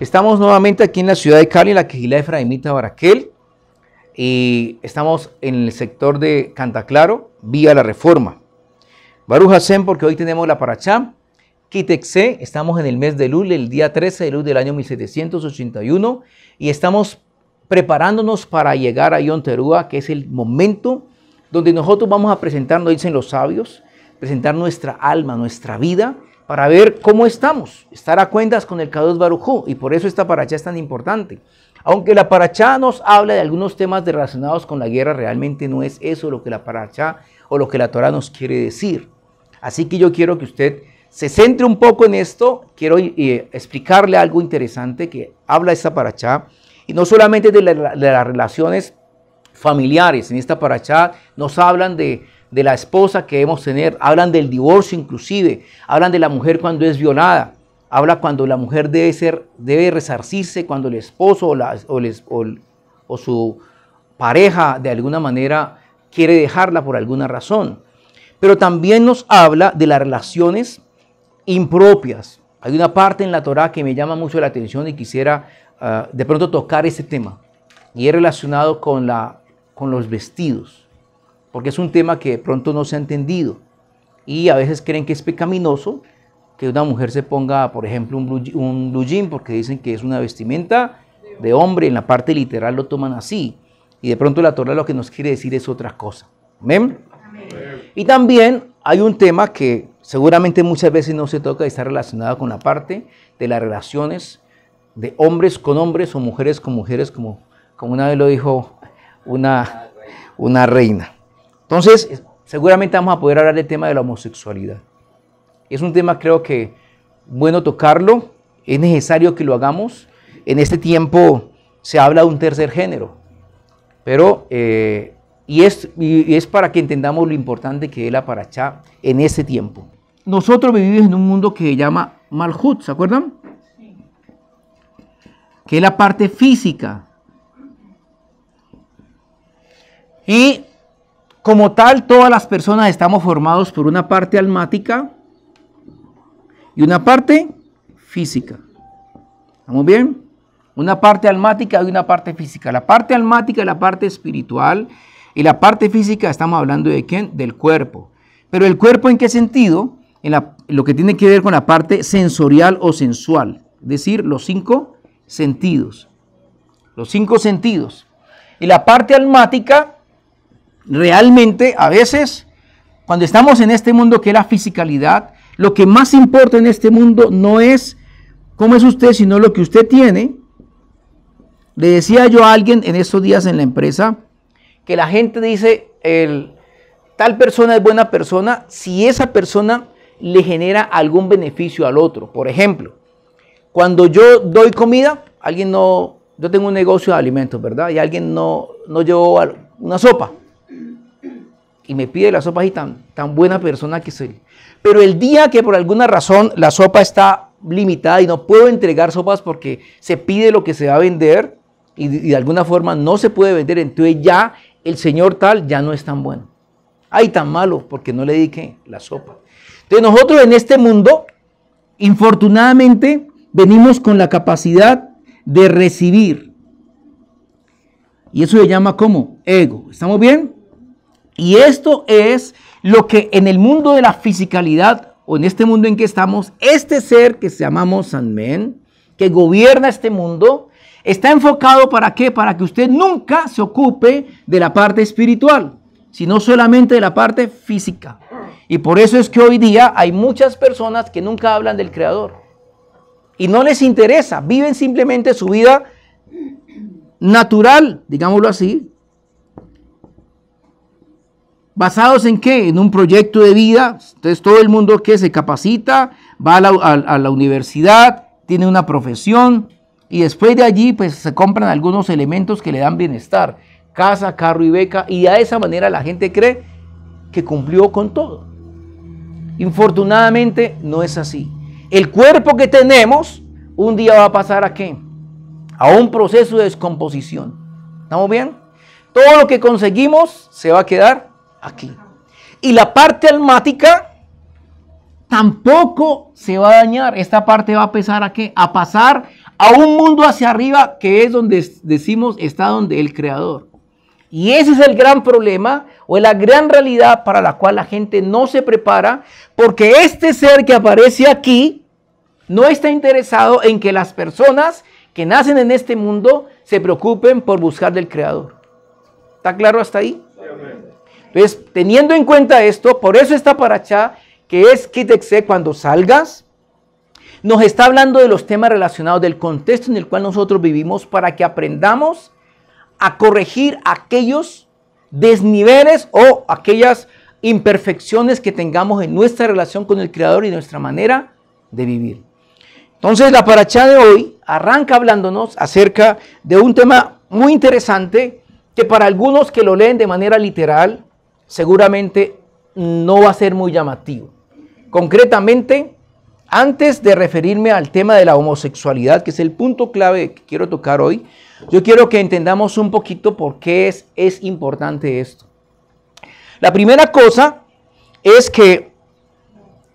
Estamos nuevamente aquí en la ciudad de Cali, en la Quejila Efraimita Baraquel, y estamos en el sector de Cantaclaro, vía la Reforma. Baruch Hashem, porque hoy tenemos la Parachá, Kitexe, estamos en el mes de Lul, el día 13 de Lul del año 1781, y estamos preparándonos para llegar a Yom Teruah, que es el momento donde nosotros vamos a presentar, nos dicen los sabios, presentar nuestra alma, nuestra vida, para ver cómo estamos, estar a cuentas con el Kadosh Barujú, y por eso esta paracha es tan importante. Aunque la paracha nos habla de algunos temas relacionados con la guerra, realmente no es eso lo que la paracha o lo que la Torah nos quiere decir. Así que yo quiero que usted se centre un poco en esto, quiero eh, explicarle algo interesante que habla esta paracha, y no solamente de, de las relaciones familiares, en esta paracha nos hablan de de la esposa que debemos tener, hablan del divorcio inclusive, hablan de la mujer cuando es violada, habla cuando la mujer debe ser, debe resarcirse cuando el esposo o, la, o, su pareja de alguna manera quiere dejarla por alguna razón. Pero también nos habla de las relaciones impropias. Hay una parte en la Torah que me llama mucho la atención y quisiera ah, de pronto tocar ese tema. Y es relacionado con, la, con los vestidos porque es un tema que de pronto no se ha entendido y a veces creen que es pecaminoso que una mujer se ponga, por ejemplo, un blue, un blue jean porque dicen que es una vestimenta de hombre, en la parte literal lo toman así y de pronto la Torah lo que nos quiere decir es otra cosa. ¿Amén? Y también hay un tema que seguramente muchas veces no se toca y está relacionado con la parte de las relaciones de hombres con hombres o mujeres con mujeres, como, como una vez lo dijo una, una reina. Entonces, seguramente vamos a poder hablar del tema de la homosexualidad. Es un tema creo que bueno tocarlo, es necesario que lo hagamos. En este tiempo se habla de un tercer género, pero eh, y, es, y es para que entendamos lo importante que es la paracha en este tiempo. Nosotros vivimos en un mundo que se llama Malhut, ¿se acuerdan? Que es la parte física. Y como tal, todas las personas estamos formados por una parte almática y una parte física. ¿Estamos bien? Una parte almática y una parte física. La parte almática es la parte espiritual y la parte física estamos hablando de quién? Del cuerpo. Pero el cuerpo en qué sentido? En, lo que tiene que ver con la parte sensorial o sensual. Es decir, los cinco sentidos. Los cinco sentidos. Y la parte almática realmente a veces, cuando estamos en este mundo que es la fisicalidad, lo que más importa en este mundo no es cómo es usted, sino lo que usted tiene. Le decía yo a alguien en estos días en la empresa que la gente dice, el, tal persona es buena persona si esa persona le genera algún beneficio al otro. Por ejemplo, cuando yo doy comida, alguien no, yo tengo un negocio de alimentos, ¿verdad? Y alguien no, no llevó una sopa y me pide la sopa y tan, tan buena persona que soy. Pero el día que por alguna razón la sopa está limitada y no puedo entregar sopas porque se pide lo que se va a vender y de, alguna forma no se puede vender, entonces ya el señor tal ya no es tan bueno. Ay, tan malo porque no le dediqué la sopa. Entonces nosotros en este mundo, infortunadamente, venimos con la capacidad de recibir. Y eso se llama como ego. ¿Estamos bien? Y esto es lo que en el mundo de la fisicalidad o en este mundo en que estamos, este ser que se llamamos Sanmen, que gobierna este mundo, está enfocado para qué? Para que usted nunca se ocupe de la parte espiritual, sino solamente de la parte física. Y por eso es que hoy día hay muchas personas que nunca hablan del Creador. Y no les interesa, viven simplemente su vida natural, digámoslo así, ¿Basados en qué? En un proyecto de vida. Entonces todo el mundo que se capacita, va a la, universidad, tiene una profesión y después de allí pues se compran algunos elementos que le dan bienestar. Casa, carro y beca. Y de esa manera la gente cree que cumplió con todo. Infortunadamente no es así. El cuerpo que tenemos un día va a pasar a qué? A un proceso de descomposición. ¿Estamos bien? Todo lo que conseguimos se va a quedar aquí. Y la parte almática tampoco se va a dañar. Esta parte va a, a, qué? a pasar a un mundo hacia arriba que es donde decimos está donde el creador. Y ese es el gran problema o la gran realidad para la cual la gente no se prepara, porque este ser que aparece aquí no está interesado en que las personas que nacen en este mundo se preocupen por buscar del Creador. ¿Está claro hasta ahí? Entonces, teniendo en cuenta esto, por eso está para allá, que es Kitexe, cuando salgas, nos está hablando de los temas relacionados del contexto en el cual nosotros vivimos para que aprendamos a corregir aquellos desniveles o aquellas imperfecciones que tengamos en nuestra relación con el Creador y nuestra manera de vivir. Entonces la paracha de hoy arranca hablándonos acerca de un tema muy interesante que para algunos que lo leen de manera literal seguramente no va a ser muy llamativo. Concretamente, antes de referirme al tema de la homosexualidad, que es el punto clave que quiero tocar hoy, yo quiero que entendamos un poquito por qué es, importante esto. La primera cosa es que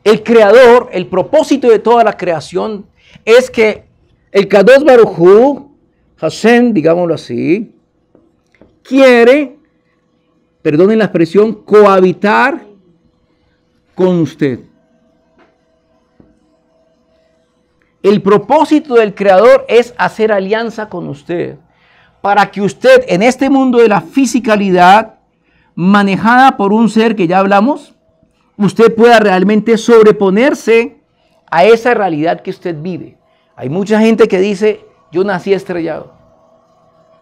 el creador, el propósito de toda la creación es que el Kadosh Barujú, Hashem, digámoslo así, quiere, perdonen la expresión, cohabitar con usted. El propósito del Creador es hacer alianza con usted para que usted en este mundo de la fisicalidad, manejada por un ser que ya hablamos, usted pueda realmente sobreponerse a esa realidad que usted vive. Hay mucha gente que dice, yo nací estrellado.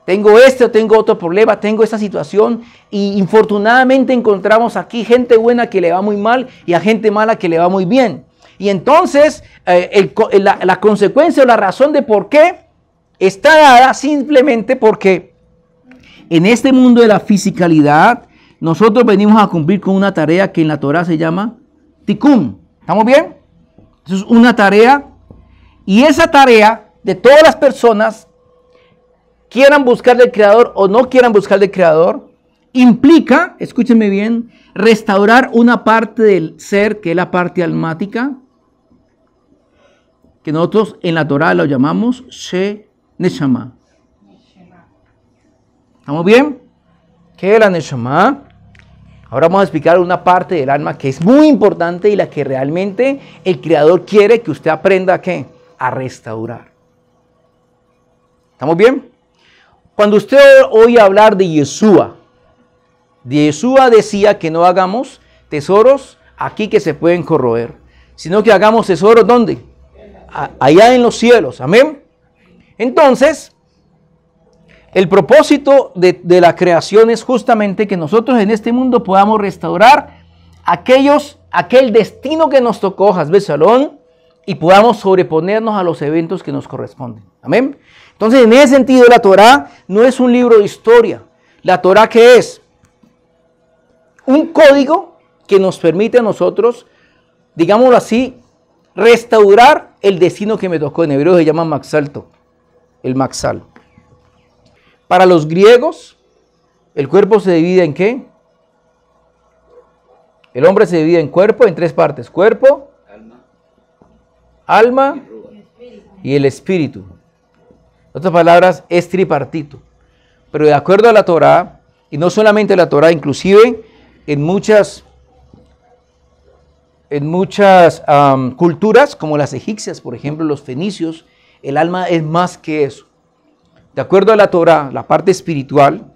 Tengo este o tengo otro problema, tengo esta situación y infortunadamente encontramos aquí gente buena que le va muy mal y a gente mala que le va muy bien. Y entonces eh, la, consecuencia o la razón de por qué está dada simplemente porque en este mundo de la fisicalidad nosotros venimos a cumplir con una tarea que en la Torah se llama tikkun. ¿Estamos bien? Es una tarea y esa tarea de todas las personas quieran buscar del creador o no quieran buscar del creador implica, escúchenme bien, restaurar una parte del ser que es la parte almática que nosotros en la Torah lo llamamos She Neshama. ¿Estamos bien? ¿Qué es la Neshama? Ahora vamos a explicar una parte del alma que es muy importante y la que realmente el Creador quiere que usted aprenda a qué? A restaurar. ¿Estamos bien? Cuando usted oye hablar de Yeshua, Yeshua decía que no hagamos tesoros aquí que se pueden corroer, sino que hagamos tesoros ¿dónde? allá en los cielos. Amén. Entonces, el propósito de, la creación es justamente que nosotros en este mundo podamos restaurar aquellos, aquel destino que nos tocó, Hasbe Salón, y podamos sobreponernos a los eventos que nos corresponden. Amén. Entonces, en ese sentido, la Torah no es un libro de historia. La Torah que es un código que nos permite a nosotros, digámoslo así, restaurar el destino que me tocó. En hebreo se llama maxalto, el maxal. Para los griegos, el cuerpo se divide en qué? El hombre se divide en cuerpo en tres partes: cuerpo, alma, y el espíritu. En otras palabras, es tripartito. Pero de acuerdo a la Torah, y no solamente la Torah, inclusive en muchas en muchas culturas, como las egipcias, por ejemplo, los fenicios, el alma es más que eso. De acuerdo a la Torah, la parte espiritual,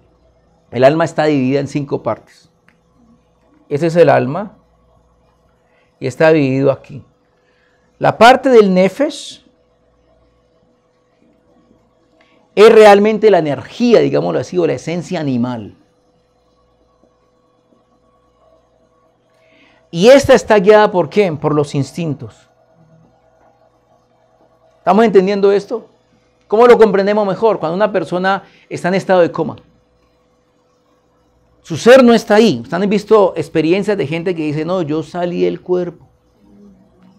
el alma está dividida en cinco partes. Ese es el alma y está dividido aquí. La parte del nefesh es realmente la energía, digámoslo así, o la esencia animal. Y esta está guiada por quién? Por los instintos. ¿Estamos entendiendo esto? ¿Cómo lo comprendemos mejor? Cuando una persona está en estado de coma. Su ser no está ahí. Ustedes han visto experiencias de gente que dice, no, yo salí del cuerpo.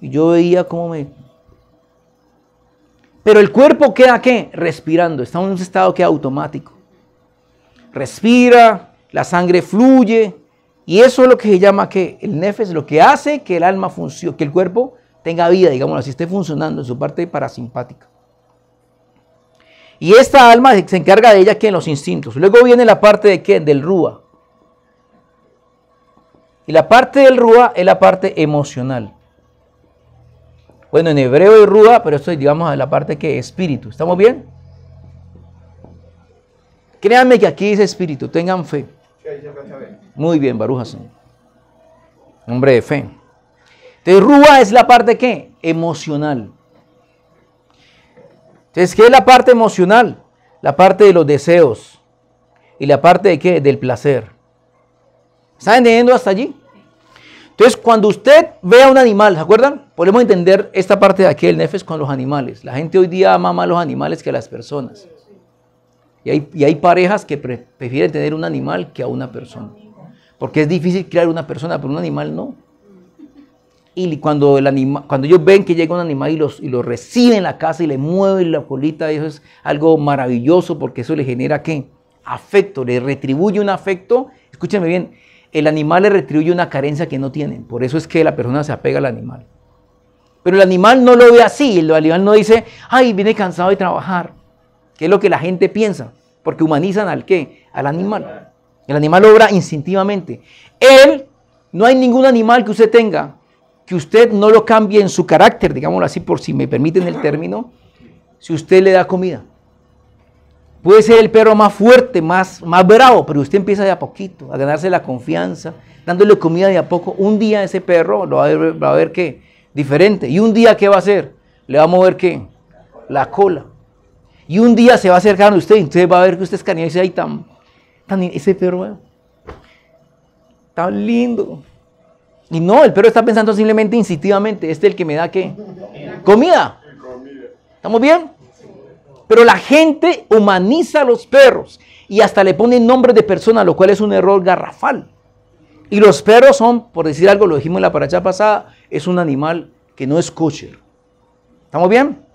Y yo veía cómo me... Pero el cuerpo queda qué? Respirando. Está en un estado que es automático. Respira, la sangre fluye, y eso es lo que se llama que el nefes, lo que hace que el alma funcione, que el cuerpo tenga vida, digamos así, esté funcionando en su parte parasimpática. Y esta alma se encarga de ella que en los instintos. Luego viene la parte de qué? Del rúa. Y la parte del rúa es la parte emocional. Bueno, en hebreo es rúa, pero esto es, digamos, la parte que espíritu. ¿Estamos bien? Créanme que aquí dice espíritu, tengan fe. Muy bien, Baruja Hombre de fe. Entonces, rúa es la parte que emocional. Entonces, ¿qué es la parte emocional? La parte de los deseos. ¿Y la parte de qué? Del placer. ¿Están entendiendo hasta allí? Entonces, cuando usted ve a un animal, ¿se acuerdan? Podemos entender esta parte de aquí del nefes con los animales. La gente hoy día ama más los animales que a las personas. Y hay, y hay parejas que prefieren tener un animal que a una persona. Porque es difícil crear una persona, pero un animal no. Y cuando, el anima, cuando ellos ven que llega un animal y los, y los reciben en la casa y le mueven la colita, eso es algo maravilloso porque eso le genera qué? Afecto, le retribuye un afecto. Escúchame bien, el animal le retribuye una carencia que no tienen. Por eso es que la persona se apega al animal. Pero el animal no lo ve así. El animal no dice, ay, viene cansado de trabajar. ¿Qué es lo que la gente piensa? Porque humanizan al qué? Al animal. El animal obra instintivamente. Él, no hay ningún animal que usted tenga que usted no lo cambie en su carácter, digámoslo así, por si me permiten el término, si usted le da comida. Puede ser el perro más fuerte, más, más bravo, pero usted empieza de a poquito a ganarse la confianza, dándole comida de a poco. Un día ese perro lo va a ver, va a ver qué, diferente. Y un día, ¿qué va a hacer? Le va a mover qué? La cola. Y un día se va a acercar a usted usted va a ver que usted es cariñoso y dice, ay, tan, tan, ese perro, tan lindo. Y no, el perro está pensando simplemente instintivamente, este es el que me da qué? Comida. ¿Estamos bien? Pero la gente humaniza a los perros y hasta le pone nombre de persona, lo cual es un error garrafal. Y los perros son, por decir algo, lo dijimos en la paracha pasada, es un animal que no es. ¿Estamos bien?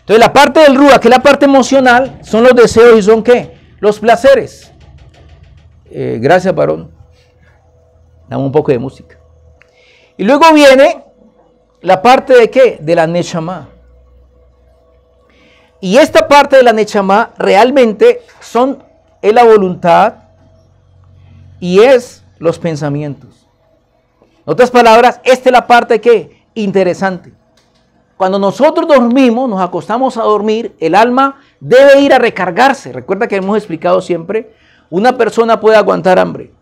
Entonces la parte del rúa, que es la parte emocional, son los deseos y son qué? Los placeres. Eh, gracias, varón. Dame un poco de música. Y luego viene la parte de qué? De la neshama. Y esta parte de la Nechama realmente son es la voluntad y es los pensamientos. En otras palabras, esta es la parte que interesante. Cuando nosotros dormimos, nos acostamos a dormir, el alma debe ir a recargarse. Recuerda que hemos explicado siempre, una persona puede aguantar hambre.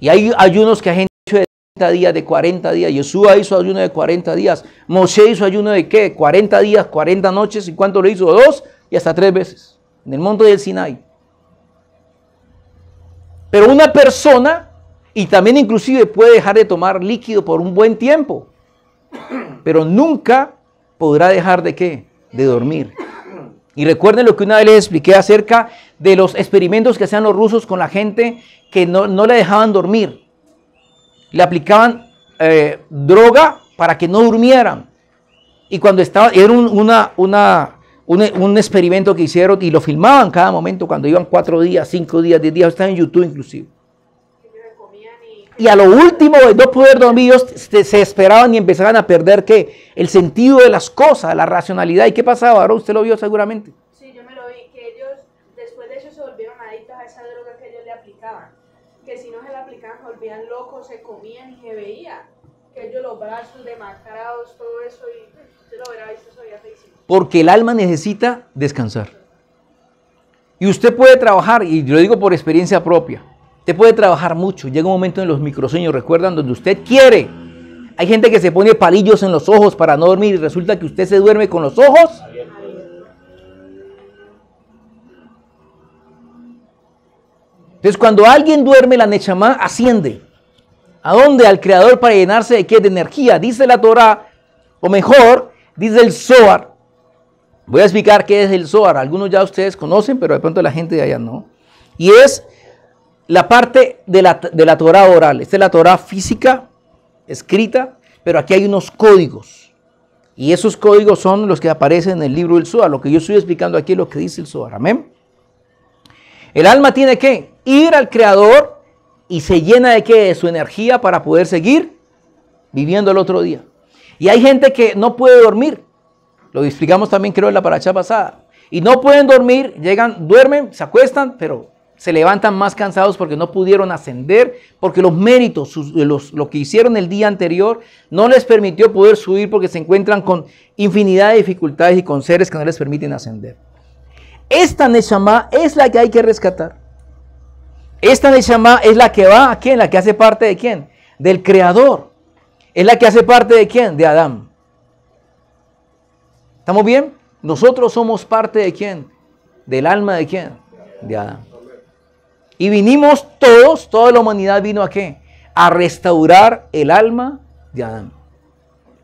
Y hay ayunos que hay días, de 40 días. Yeshua hizo ayuno de 40 días. Moshe hizo ayuno de qué? 40 días, 40 noches. ¿Y cuánto lo hizo? Dos y hasta tres veces. En el monte del Sinai. Pero una persona, y también inclusive puede dejar de tomar líquido por un buen tiempo. Pero nunca podrá dejar de qué? De dormir. Y recuerden lo que una vez les expliqué acerca de los experimentos que hacían los rusos con la gente que no, no le dejaban dormir le aplicaban eh, droga para que no durmieran. Y cuando estaba, era un, una, una, un, experimento que hicieron y lo filmaban cada momento, cuando iban cuatro días, cinco días, diez días, está en YouTube inclusive. Y a lo último de no poder dormir, se, esperaban y empezaban a perder ¿qué? el sentido de las cosas, la racionalidad. ¿Y qué pasaba? Ahora usted lo vio seguramente. Se comían y se veía. Que ellos los brazos demacrados, todo eso, y usted lo verá, eso feísimo. Porque el alma necesita descansar. Y usted puede trabajar, y lo digo por experiencia propia, usted puede trabajar mucho. Llega un momento en los microsueños, recuerdan, donde usted quiere. Hay gente que se pone palillos en los ojos para no dormir y resulta que usted se duerme con los ojos Entonces, cuando alguien duerme, la Nechama asciende. ¿A dónde? Al Creador para llenarse de qué? De energía. Dice la Torah, o mejor, dice el Zohar. Voy a explicar qué es el Zohar. Algunos ya ustedes conocen, pero de pronto la gente de allá no. Y es la parte de la, de la Torah oral. Esta es la Torah física, escrita, pero aquí hay unos códigos. Y esos códigos son los que aparecen en el libro del Zohar. Lo que yo estoy explicando aquí es lo que dice el Zohar. Amén. El alma tiene que ir al Creador y se llena de qué? Su energía para poder seguir viviendo el otro día. Y hay gente que no puede dormir. Lo explicamos también creo en la paracha pasada. y no pueden dormir, llegan, duermen, se acuestan, pero se levantan más cansados porque no pudieron ascender, porque los méritos, lo que hicieron el día anterior, no les permitió poder subir porque se encuentran con infinidad de dificultades y con seres que no les permiten ascender. Esta Neshama es la que hay que rescatar. Esta Neshama es la que va a quién, la que hace parte de quién? Del Creador. Es la que hace parte de quién? De Adán. ¿Estamos bien? Nosotros somos parte de quién? Del alma de quién? De Adán. Y vinimos todos, toda la humanidad vino a qué? A restaurar el alma de Adán.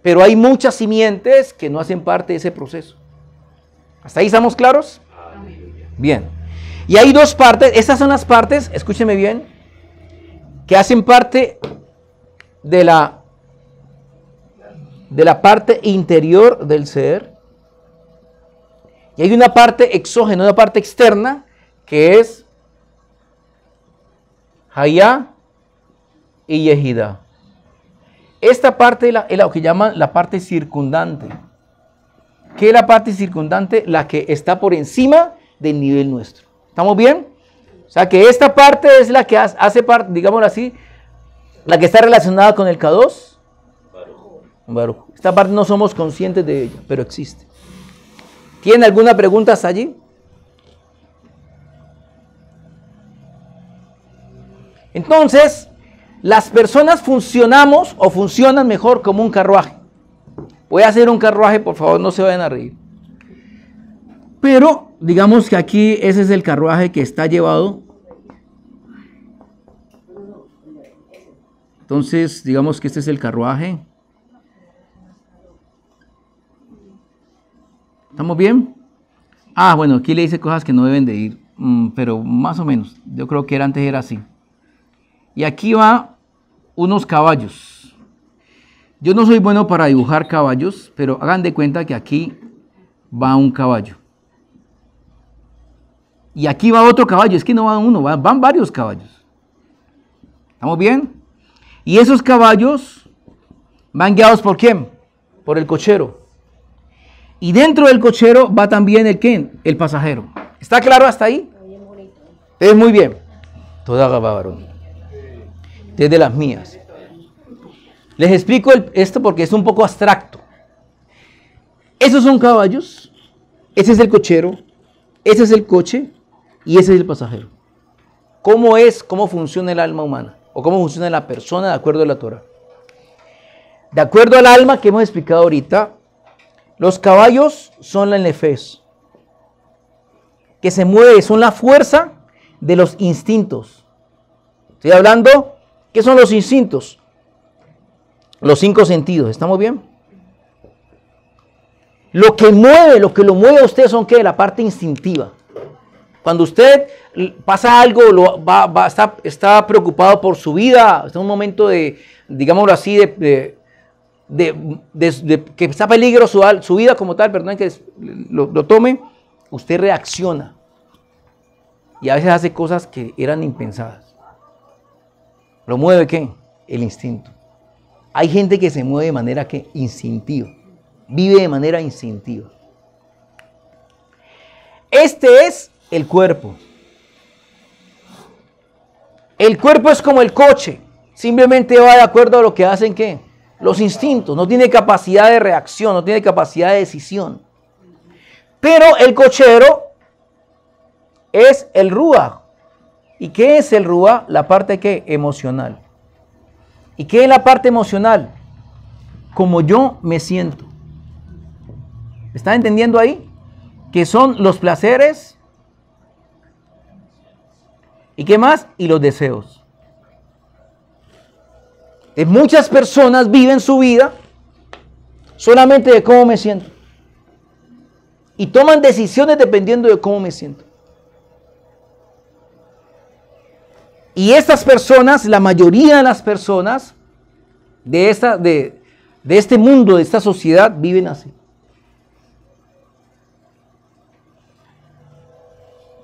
Pero hay muchas simientes que no hacen parte de ese proceso. ¿Hasta ahí estamos claros? Bien. Y hay dos partes, estas son las partes, escúcheme bien, que hacen parte de la de la parte interior del ser. Y hay una parte exógena, una parte externa, que es Hayá y Yehida. Esta parte es, lo que llaman la parte circundante. ¿Qué es la parte circundante? La que está por encima del nivel nuestro. ¿Estamos bien? O sea que esta parte es la que hace parte, digámoslo así, la que está relacionada con el K2. Esta parte no somos conscientes de ella, pero existe. ¿Tiene alguna pregunta hasta allí? Entonces, las personas funcionamos o funcionan mejor como un carruaje. Voy a hacer un carruaje, por favor, no se vayan a reír. Pero digamos que aquí ese es el carruaje que está llevado. Entonces, digamos que este es el carruaje. ¿Estamos bien? Ah, bueno, aquí le dice cosas que no deben de ir, mm, pero más o menos. Yo creo que era, antes era así. Y aquí va unos caballos. Yo no soy bueno para dibujar caballos, pero hagan de cuenta que aquí va un caballo. Y aquí va otro caballo, es que no va uno, van varios caballos. ¿Estamos bien? Y esos caballos van guiados por quién? Por el cochero. Y dentro del cochero va también el quién? El pasajero. ¿Está claro hasta ahí? Es muy bien. Toda varón desde las mías. Les explico esto porque es un poco abstracto. Esos son caballos, ese es el cochero, ese es el coche y ese es el pasajero. ¿Cómo es, cómo funciona el alma humana? ¿O cómo funciona la persona de acuerdo a la Torah? De acuerdo al alma que hemos explicado ahorita, los caballos son la nefes, que se mueve, son la fuerza de los instintos. Estoy hablando ¿Qué son los instintos? Los cinco sentidos, ¿estamos bien? Lo que mueve, lo que lo mueve a usted son qué? La parte instintiva. Cuando usted pasa algo, lo, va, está, preocupado por su vida, está en un momento de, digámoslo así, de, que está peligro su, su, vida como tal, perdón que lo, lo tome, usted reacciona. Y a veces hace cosas que eran impensadas. ¿Lo mueve qué? El instinto. Hay gente que se mueve de manera que instintiva, vive de manera instintiva. Este es el cuerpo. El cuerpo es como el coche, simplemente va de acuerdo a lo que hacen qué? Los instintos, no tiene capacidad de reacción, no tiene capacidad de decisión. Pero el cochero es el rúa, ¿Y qué es el Rúa? La parte que emocional. ¿Y qué es la parte emocional? Como yo me siento. ¿Están entendiendo ahí? Que son los placeres. ¿Y qué más? Y los deseos. muchas personas viven su vida solamente de cómo me siento. Y toman decisiones dependiendo de cómo me siento. Y estas personas, la mayoría de las personas de, esta, de, de este mundo, de esta sociedad, viven así.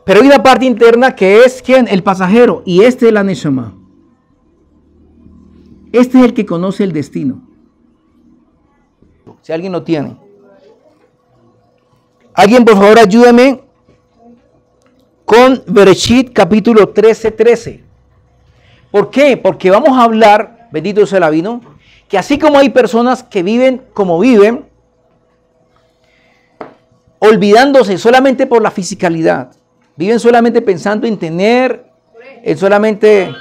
Pero hay una parte interna que es quien? El pasajero. Y este es la Neshama. Este es el que conoce el destino. Si alguien lo tiene. Alguien, por favor, ayúdame con Bereshit capítulo 13, 13. ¿Por qué? Porque vamos a hablar, bendito sea el vino, que así como hay personas que viven como viven, olvidándose solamente por la fisicalidad, viven solamente pensando en tener, en solamente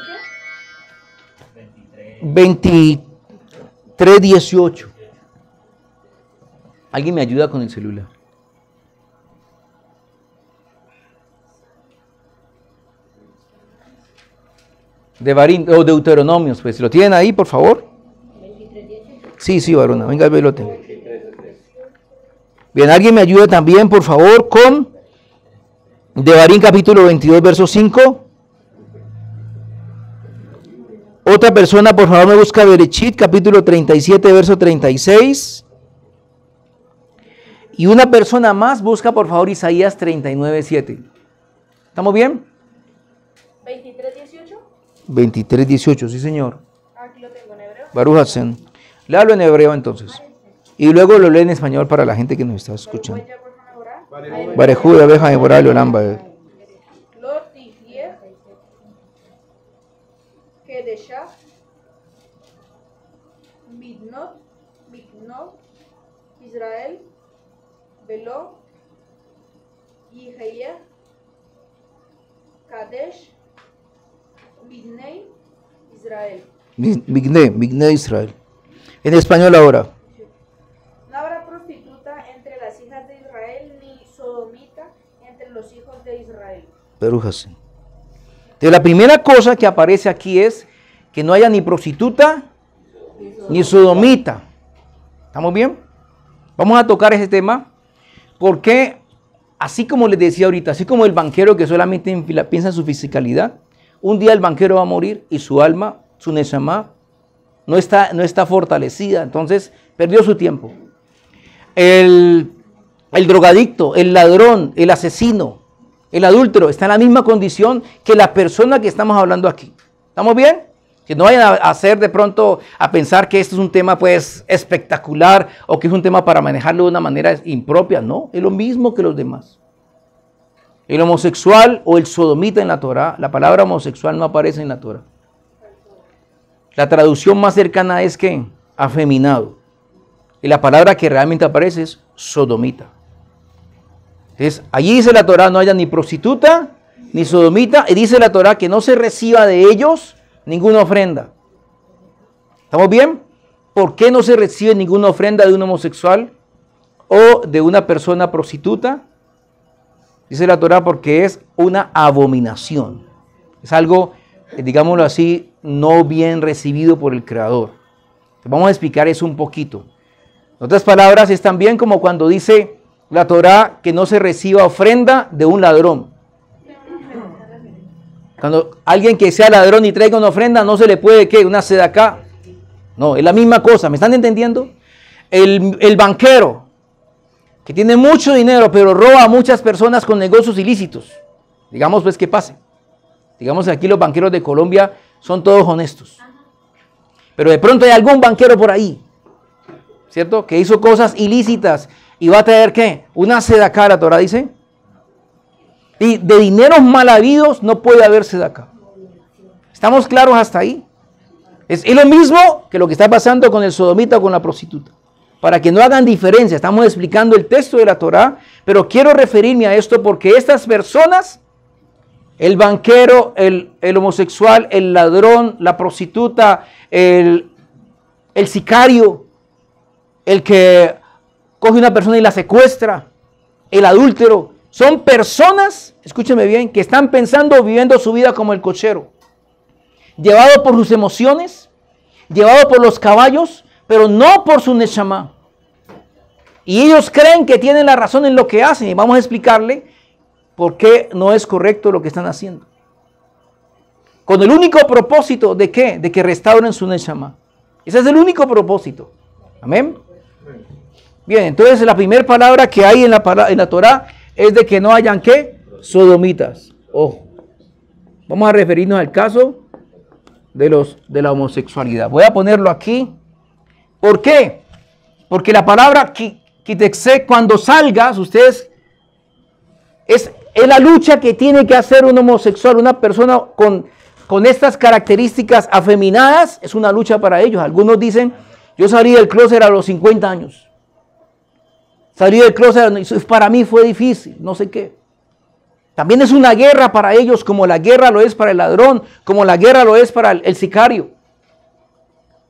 23, 18. ¿Alguien me ayuda con el celular? De Barín, o Deuteronomios, pues, ¿lo tienen ahí, por favor? Sí, sí, varona, venga, velote. Bien, alguien me ayuda también, por favor, con de Barín capítulo 22, verso 5. Otra persona, por favor, me busca Berechit capítulo 37, verso 36. Y una persona más busca, por favor, Isaías 39, 7. ¿Estamos bien? 23, 18. 23, 18, sí, señor. Aquí lo tengo en hebreo. Baruch Hashem. Léalo en hebreo entonces. Y luego lo lee en español para la gente que nos está escuchando. Ovejas abejas, incorporable o lámparas. Kedeshah, Midnot, Midnot, Israel, Belo, Yehiah, Kadesh, Midnei, Israel. Midnei, Midnei, Israel. En español ahora. Hashem. Entonces, la primera cosa que aparece aquí es que no haya ni prostituta ni sodomita. ¿Estamos bien? Vamos a tocar ese tema porque, así como les decía ahorita, así como el banquero que solamente piensa en su fisicalidad, un día el banquero va a morir y su alma, su neshama, no está, no está fortalecida, entonces perdió su tiempo. El, el drogadicto, el ladrón, el asesino, el adúltero está en la misma condición que la persona que estamos hablando aquí. ¿Estamos bien? Que no vayan a hacer de pronto a pensar que esto es un tema pues espectacular o que es un tema para manejarlo de una manera impropia. No, es lo mismo que los demás. El homosexual o el sodomita en la Torah, la palabra homosexual no aparece en la Torah. La traducción más cercana es que afeminado. Y la palabra que realmente aparece es sodomita. Entonces, allí dice la Torah no haya ni prostituta ni sodomita. Y dice la Torah que no se reciba de ellos ninguna ofrenda. ¿Estamos bien? ¿Por qué no se recibe ninguna ofrenda de un homosexual o de una persona prostituta? Dice la Torah porque es una abominación. Es algo, eh, digámoslo así, no bien recibido por el Creador. Vamos a explicar eso un poquito. En otras palabras, es también como cuando dice la Torah que no se reciba ofrenda de un ladrón. Cuando alguien que sea ladrón y traiga una ofrenda, no se le puede, ¿qué? Una acá. No, es la misma cosa. ¿Me están entendiendo? El, el banquero, que tiene mucho dinero, pero roba a muchas personas con negocios ilícitos. Digamos, pues, que pase. Digamos que aquí los banqueros de Colombia son todos honestos. Pero de pronto hay algún banquero por ahí, ¿cierto? Que hizo cosas ilícitas y va a traer, ¿qué? Una acá, la Torah dice. Y de dineros mal habidos no puede haber acá. ¿Estamos claros hasta ahí? Es, lo mismo que lo que está pasando con el sodomita o con la prostituta. Para que no hagan diferencia, estamos explicando el texto de la Torá, pero quiero referirme a esto porque estas personas, el banquero, el, homosexual, el ladrón, la prostituta, el sicario, el que coge una persona y la secuestra, el adúltero, son personas, escúcheme bien, que están pensando, viviendo su vida como el cochero, llevado por sus emociones, llevado por los caballos, pero no por su neshama. Y ellos creen que tienen la razón en lo que hacen y vamos a explicarle por qué no es correcto lo que están haciendo. Con el único propósito de qué? De que restauren su neshama. Ese es el único propósito. Amén. Bien, entonces la primera palabra que hay en la, en la Torah es de que no hayan qué? Sodomitas. Ojo. Vamos a referirnos al caso de, los, de la homosexualidad. Voy a ponerlo aquí. ¿Por qué? Porque la palabra ki- kitexé, cuando salgas, ustedes Es, es la lucha que tiene que hacer un homosexual, una persona con, con estas características afeminadas, es una lucha para ellos. Algunos dicen, yo salí del closet a los 50 años. Salí del closet, para mí fue difícil, no sé qué. También es una guerra para ellos, como la guerra lo es para el ladrón, como la guerra lo es para el, sicario.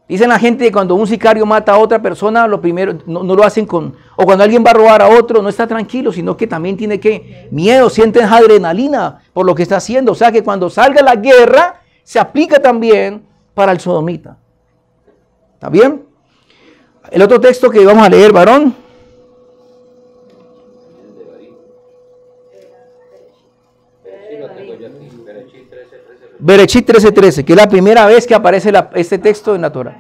Dicen la gente que cuando un sicario mata a otra persona, lo primero no, lo hacen con. O cuando alguien va a robar a otro, no está tranquilo, sino que también tiene que miedo, sienten adrenalina por lo que está haciendo. O sea que cuando salga la guerra, se aplica también para el sodomita. ¿Está bien? El otro texto que vamos a leer, varón. Berechit 13:13, que es la primera vez que aparece este texto en la Torah.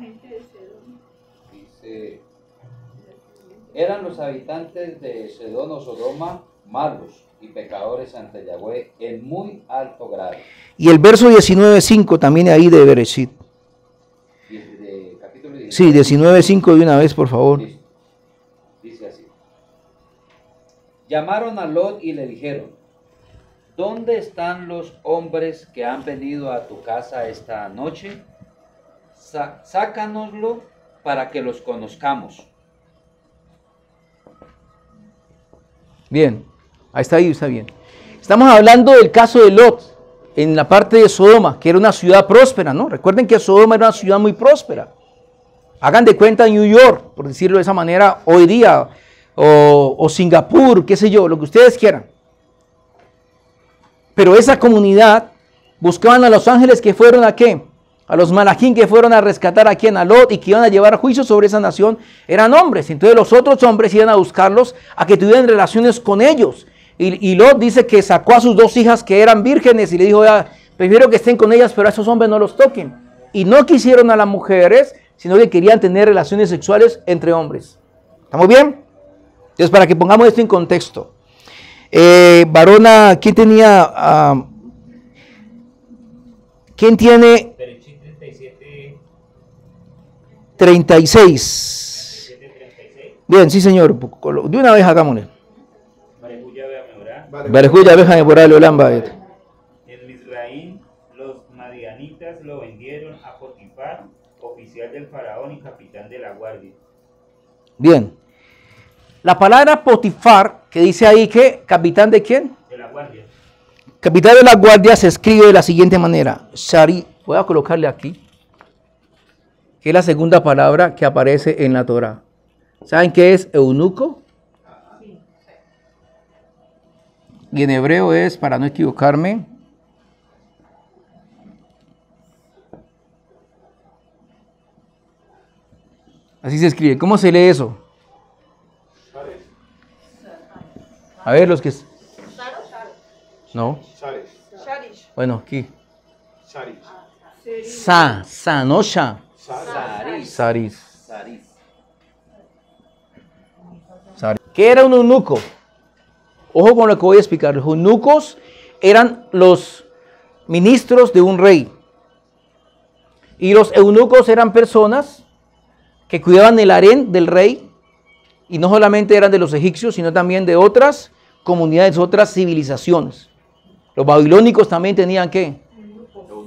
Dice, eran los habitantes de Sedón o Sodoma malos y pecadores ante Yahweh en muy alto grado. Y el verso 19.5 también ahí de Berechit. De, capítulo 19. Sí, 19.5 de una vez, por favor. Dice así. Llamaron a Lot y le dijeron, ¿Dónde están los hombres que han venido a tu casa esta noche? sácanoslo para que los conozcamos. Bien, ahí está, ahí está bien. Estamos hablando del caso de Lot en la parte de Sodoma, que era una ciudad próspera, ¿no? Recuerden que Sodoma era una ciudad muy próspera. Hagan de cuenta New York, por decirlo de esa manera, hoy día, o, o Singapur, qué sé yo, lo que ustedes quieran. Pero esa comunidad buscaban a los ángeles que fueron a qué? A los malajín que fueron a rescatar a quien a Lot y que iban a llevar juicio sobre esa nación eran hombres. Entonces los otros hombres iban a buscarlos a que tuvieran relaciones con ellos. Y, Lot dice que sacó a sus dos hijas que eran vírgenes y le dijo, prefiero que estén con ellas, pero a esos hombres no los toquen. Y no quisieron a las mujeres, sino que querían tener relaciones sexuales entre hombres. ¿Estamos bien? Entonces, para que pongamos esto en contexto. Eh, varona, ¿quién tenía? Uh, ¿Quién tiene? 36. Bien, sí, señor. De una vez hagámosle. Barejuya abeja de Olamba. En Misraín, los madianitas lo vendieron a Potifar, oficial del faraón y capitán de la guardia. Bien. La palabra Potifar, que dice ahí que, capitán de quién? De la guardia. Capitán de la guardia se escribe de la siguiente manera. Shari, voy a colocarle aquí, que es la segunda palabra que aparece en la Torah. ¿Saben qué es eunuco? Y en hebreo es, para no equivocarme, así se escribe. ¿Cómo se lee eso? A ver, los que... No. Bueno, aquí. Sa, sa, no sha. Saris. Saris. ¿Qué era un eunuco? Ojo con lo que voy a explicar. Los eunucos eran los ministros de un rey. Y los eunucos eran personas que cuidaban el harén del rey. Y no solamente eran de los egipcios, sino también de otras comunidades, otras civilizaciones. Los babilónicos también tenían qué?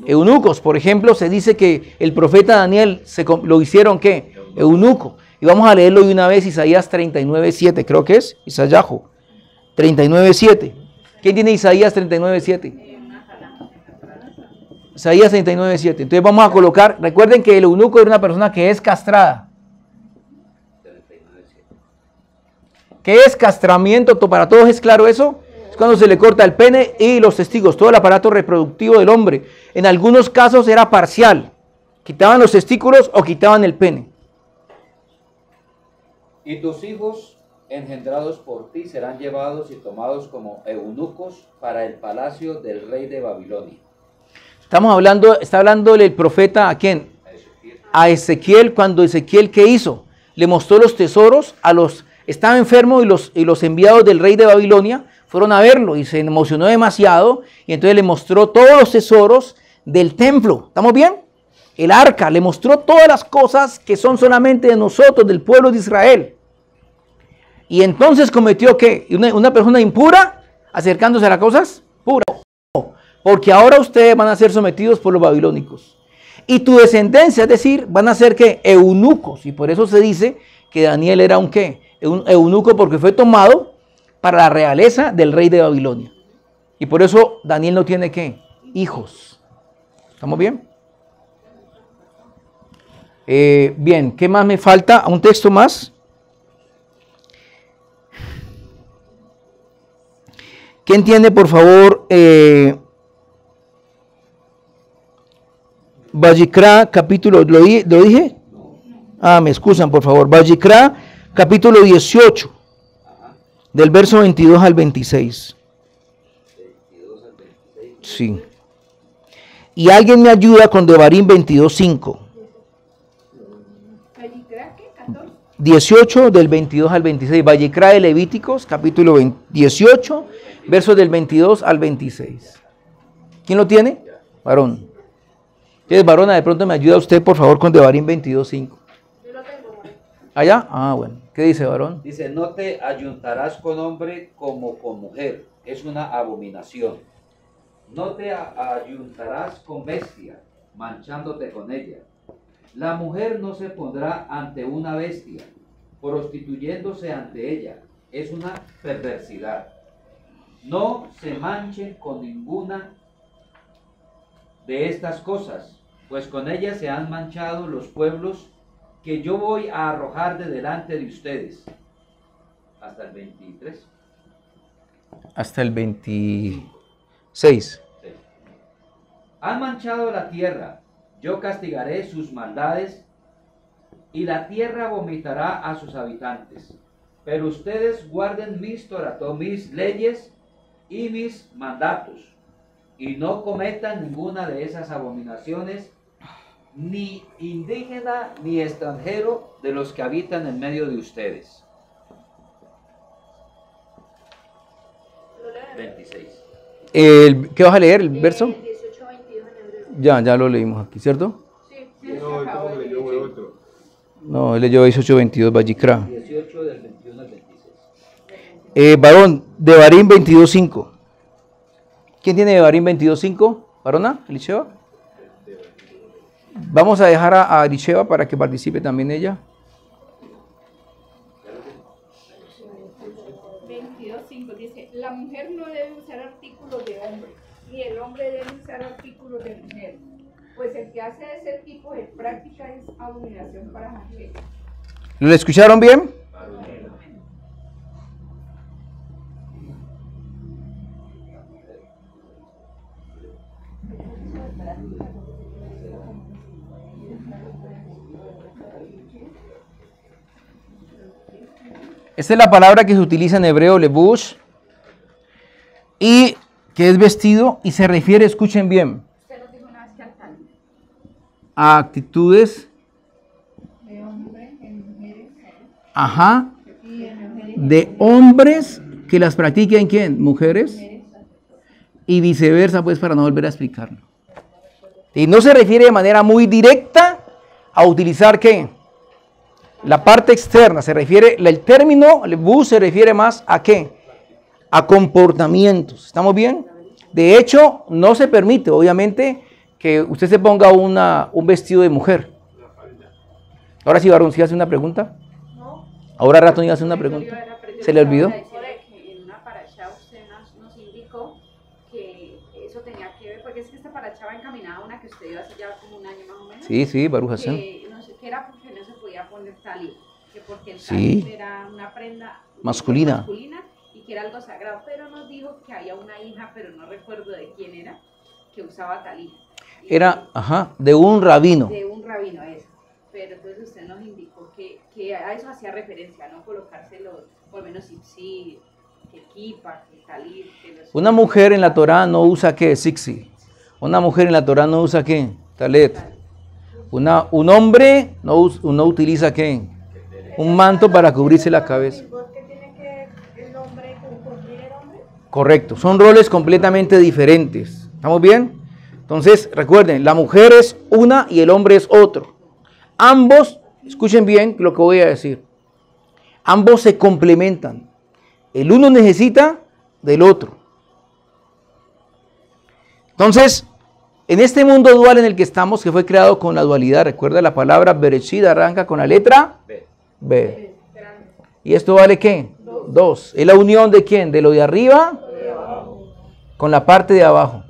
Eunucos. Por ejemplo, se dice que el profeta Daniel se, lo hicieron qué? Eunuco. Y vamos a leerlo de una vez, Isaías 39.7, creo que es, Isaías 39.7. ¿Quién tiene Isaías 39.7? Isaías 39.7. Entonces vamos a colocar, recuerden que el eunuco era una persona que es castrada. ¿Qué es castramiento? ¿Para todos es claro eso? Es cuando se le corta el pene y los testigos, todo el aparato reproductivo del hombre. En algunos casos era parcial. Quitaban los testículos o quitaban el pene. Y tus hijos engendrados por ti serán llevados y tomados como eunucos para el palacio del rey de Babilonia. Estamos hablando, está hablando el profeta a quién? A Ezequiel. A Ezequiel, cuando Ezequiel, ¿qué hizo? Le mostró los tesoros a los estaba enfermo y los, y los enviados del rey de Babilonia fueron a verlo y se emocionó demasiado y entonces le mostró todos los tesoros del templo. ¿Estamos bien? El arca le mostró todas las cosas que son solamente de nosotros, del pueblo de Israel. Y entonces cometió que una, una persona impura acercándose a las cosas puras. Porque ahora ustedes van a ser sometidos por los babilónicos. Y tu descendencia, es decir, van a ser que eunucos. Y por eso se dice que Daniel era un qué? Un eunuco porque fue tomado para la realeza del rey de Babilonia. Y por eso Daniel no tiene qué? Hijos. ¿Estamos bien? Eh, bien, ¿qué más me falta? ¿Un texto más? ¿Quién tiene, por favor, eh, capítulo, ¿lo, lo dije? Ah, me excusan, por favor. Vallicra, capítulo 18, del verso 22 al 26. Sí. Y alguien me ayuda con Devarim 22.5. 18 del 22 al 26. Vallecra de Levíticos, capítulo 20 18, versos del 22 al 26. ¿Quién lo tiene? Varón. Entonces, varona, de pronto me ayuda usted, por favor, con Devarim 22.5. ¿Allá? Ah, bueno. ¿Qué dice, varón? Dice, no te ayuntarás con hombre como con mujer, es una abominación. No te ayuntarás con bestia, manchándote con ella. La mujer no se pondrá ante una bestia, prostituyéndose ante ella. Es una perversidad. No se manchen con ninguna de estas cosas, pues con ellas se han manchado los pueblos que yo voy a arrojar de delante de ustedes. Hasta el 23. Hasta el 26. Sí. Han manchado la tierra, yo castigaré sus maldades y la tierra vomitará a sus habitantes. Pero ustedes guarden mis torató, mis leyes y mis mandatos, y no cometan ninguna de esas abominaciones, ni indígena ni extranjero de los que habitan en medio de ustedes. Lo leo en 26. El- ¿Qué vas a leer? ¿El verso? 18 22 en hebreo. Ya, ya lo leímos aquí, ¿cierto? Sí, sí, No, se acabó ¿cómo de leyó otro? Él leyó 18-22, Vallicra. 18 del 21 al 26. Eh, varón, Devarim 22.5. ¿Quién tiene Devarim 22.5? ¿Varona? ¿Elisheva? Vamos a dejar a, a Elisheva para que participe también ella. 22.5 dice, la mujer no debe usar artículos de hombre, ni el hombre debe usar artículos de mujer, pues el que hace ese tipo de práctica es abominación para Jehová. ¿Lo escucharon bien? Esta es la palabra que se utiliza en hebreo, lebush, y que es vestido y se refiere, escuchen bien, a actitudes, ajá, de hombres que las practiquen, ¿quién? Mujeres. Y viceversa, pues para no volver a explicarlo. Y no se refiere de manera muy directa a utilizar qué? La parte externa, se refiere, el término el bus se refiere más a qué? A comportamientos. ¿Estamos bien? De hecho, no se permite, obviamente, que usted se ponga una, un vestido de mujer. Ahora sí, varón, ¿sí hace una pregunta? No, Ahora rato iba a hacer una pregunta. ¿Se le olvidó? Sí, sí, Baruch Hashem. Sí. talí era una prenda Masculina. masculina y que era algo sagrado, pero nos dijo que había una hija, pero no recuerdo de quién era, que usaba talí. Y- Era, ajá, de un rabino. de un rabino eso. Pero entonces usted nos indicó que, que a eso hacía referencia, ¿no? Colocárselo, por lo menos si que kipa, que talir, que los... Una mujer en la Torah no usa qué, sixi. Una mujer en la Torah no usa qué, talet. Una, un hombre no, no utiliza qué, un manto para cubrirse la cabeza. ¿Por qué tiene que el hombre cumplir el hombre? Correcto, son roles completamente diferentes. ¿Estamos bien? Entonces, recuerden, la mujer es una y el hombre es otro. Ambos, escuchen bien lo que voy a decir, ambos se complementan. El uno necesita del otro. Entonces, en este mundo dual en el que estamos, que fue creado con la dualidad, recuerda la palabra Bereshit arranca con la letra Ve. B. ¿Y esto vale qué? Dos. ¿Es la unión de quién? ¿De lo de arriba? Con la parte de abajo.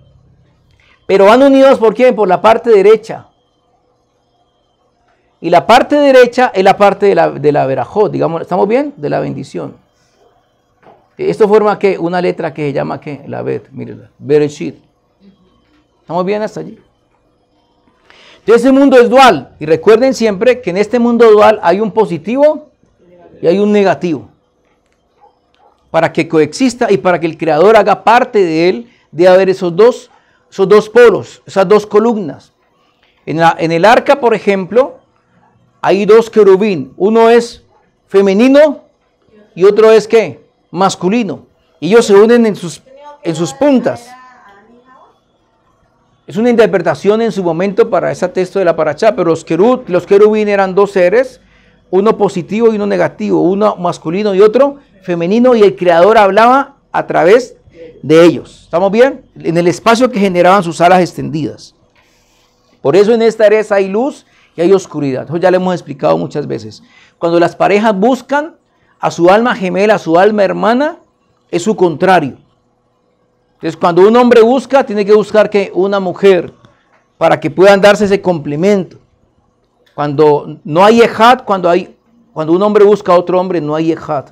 Pero van unidos por quién? Por la parte derecha. Y la parte derecha es la parte de la, de la verajot, digamos, ¿estamos bien? De la bendición. Esto forma que una letra que se llama ¿qué? La bet, mírenla, Bereshit. ¿Estamos bien hasta allí? Ese mundo es dual. Y recuerden siempre que en este mundo dual hay un positivo y hay un negativo. Para que coexista y para que el creador haga parte de él, debe haber esos dos, esos dos polos, esas dos columnas. En, la- en el arca, por ejemplo, hay dos querubín. Uno es femenino y otro es qué? Masculino. Y ellos se unen en sus, en sus puntas. Es una interpretación en su momento para ese texto de la paracha, pero los, querub, los querubín eran dos seres, uno positivo y uno negativo, uno masculino y otro femenino, y el creador hablaba a través de ellos. ¿Estamos bien? En el espacio que generaban sus alas extendidas. Por eso en esta Eres hay luz y hay oscuridad. Eso ya lo hemos explicado muchas veces. Cuando las parejas buscan a su alma gemela, a su alma hermana, es su contrario. Entonces, cuando un hombre busca, tiene que buscar que una mujer para que puedan darse ese complemento. Cuando no hay ejad, cuando hay cuando un hombre busca a otro hombre, no hay ejad.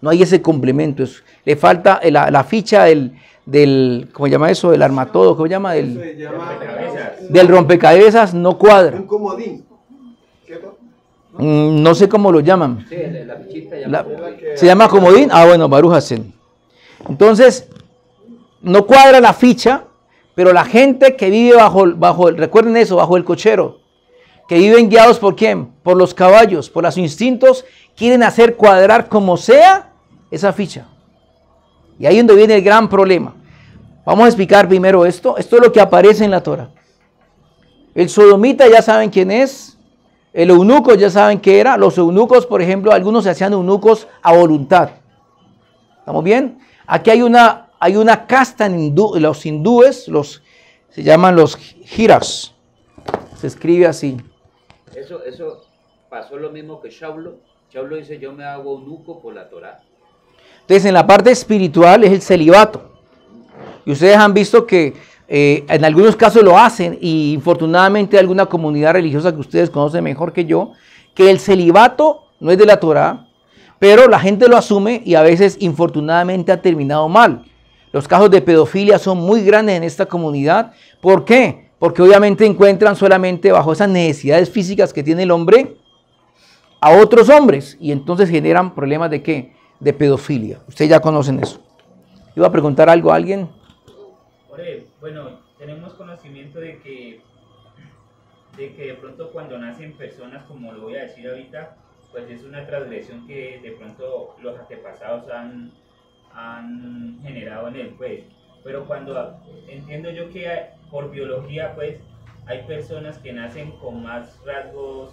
No hay ese complemento. es- le falta la, la ficha del, del, ¿cómo se llama eso? Del armatodo, ¿cómo se llama? Del, Se llama del rompecabezas no cuadra. un comodín. Mm, No sé cómo lo llaman. Sí, la la ¿Se llama comodín? Ah, bueno, Baruch Hashem. Entonces, no cuadra la ficha, pero la gente que vive bajo, bajo recuerden eso, bajo el cochero, que viven guiados por quién? Por los caballos, por los instintos, quieren hacer cuadrar como sea esa ficha. Y ahí es donde viene el gran problema. Vamos a explicar primero esto. Esto es lo que aparece en la Torah. El sodomita ya saben quién es. El eunuco ya saben qué era. Los eunucos, por ejemplo, algunos se hacían eunucos a voluntad. ¿Estamos bien? Aquí hay una, hay una casta en hindú- los hindúes, los, se llaman los giras. Se escribe así. Eso, eso pasó lo mismo que Shaulo. Shaulo dice, yo me hago eunuco por la Torah. Entonces, en la parte espiritual es el celibato. Y ustedes han visto que eh, en algunos casos lo hacen, y infortunadamente alguna comunidad religiosa que ustedes conocen mejor que yo, que el celibato no es de la Torah, pero la gente lo asume y a veces infortunadamente ha terminado mal. Los casos de pedofilia son muy grandes en esta comunidad. ¿Por qué? Porque obviamente encuentran solamente bajo esas necesidades físicas que tiene el hombre a otros hombres y entonces generan problemas de qué? De pedofilia. Ustedes ya conocen eso. ¿Iba a preguntar algo a alguien? Bueno, tenemos conocimiento de que, de que de pronto cuando nacen personas, como lo voy a decir ahorita, pues es una transgresión que de pronto los antepasados han, han generado en él, pues. Pero cuando entiendo yo que por biología, pues, hay personas que nacen con más rasgos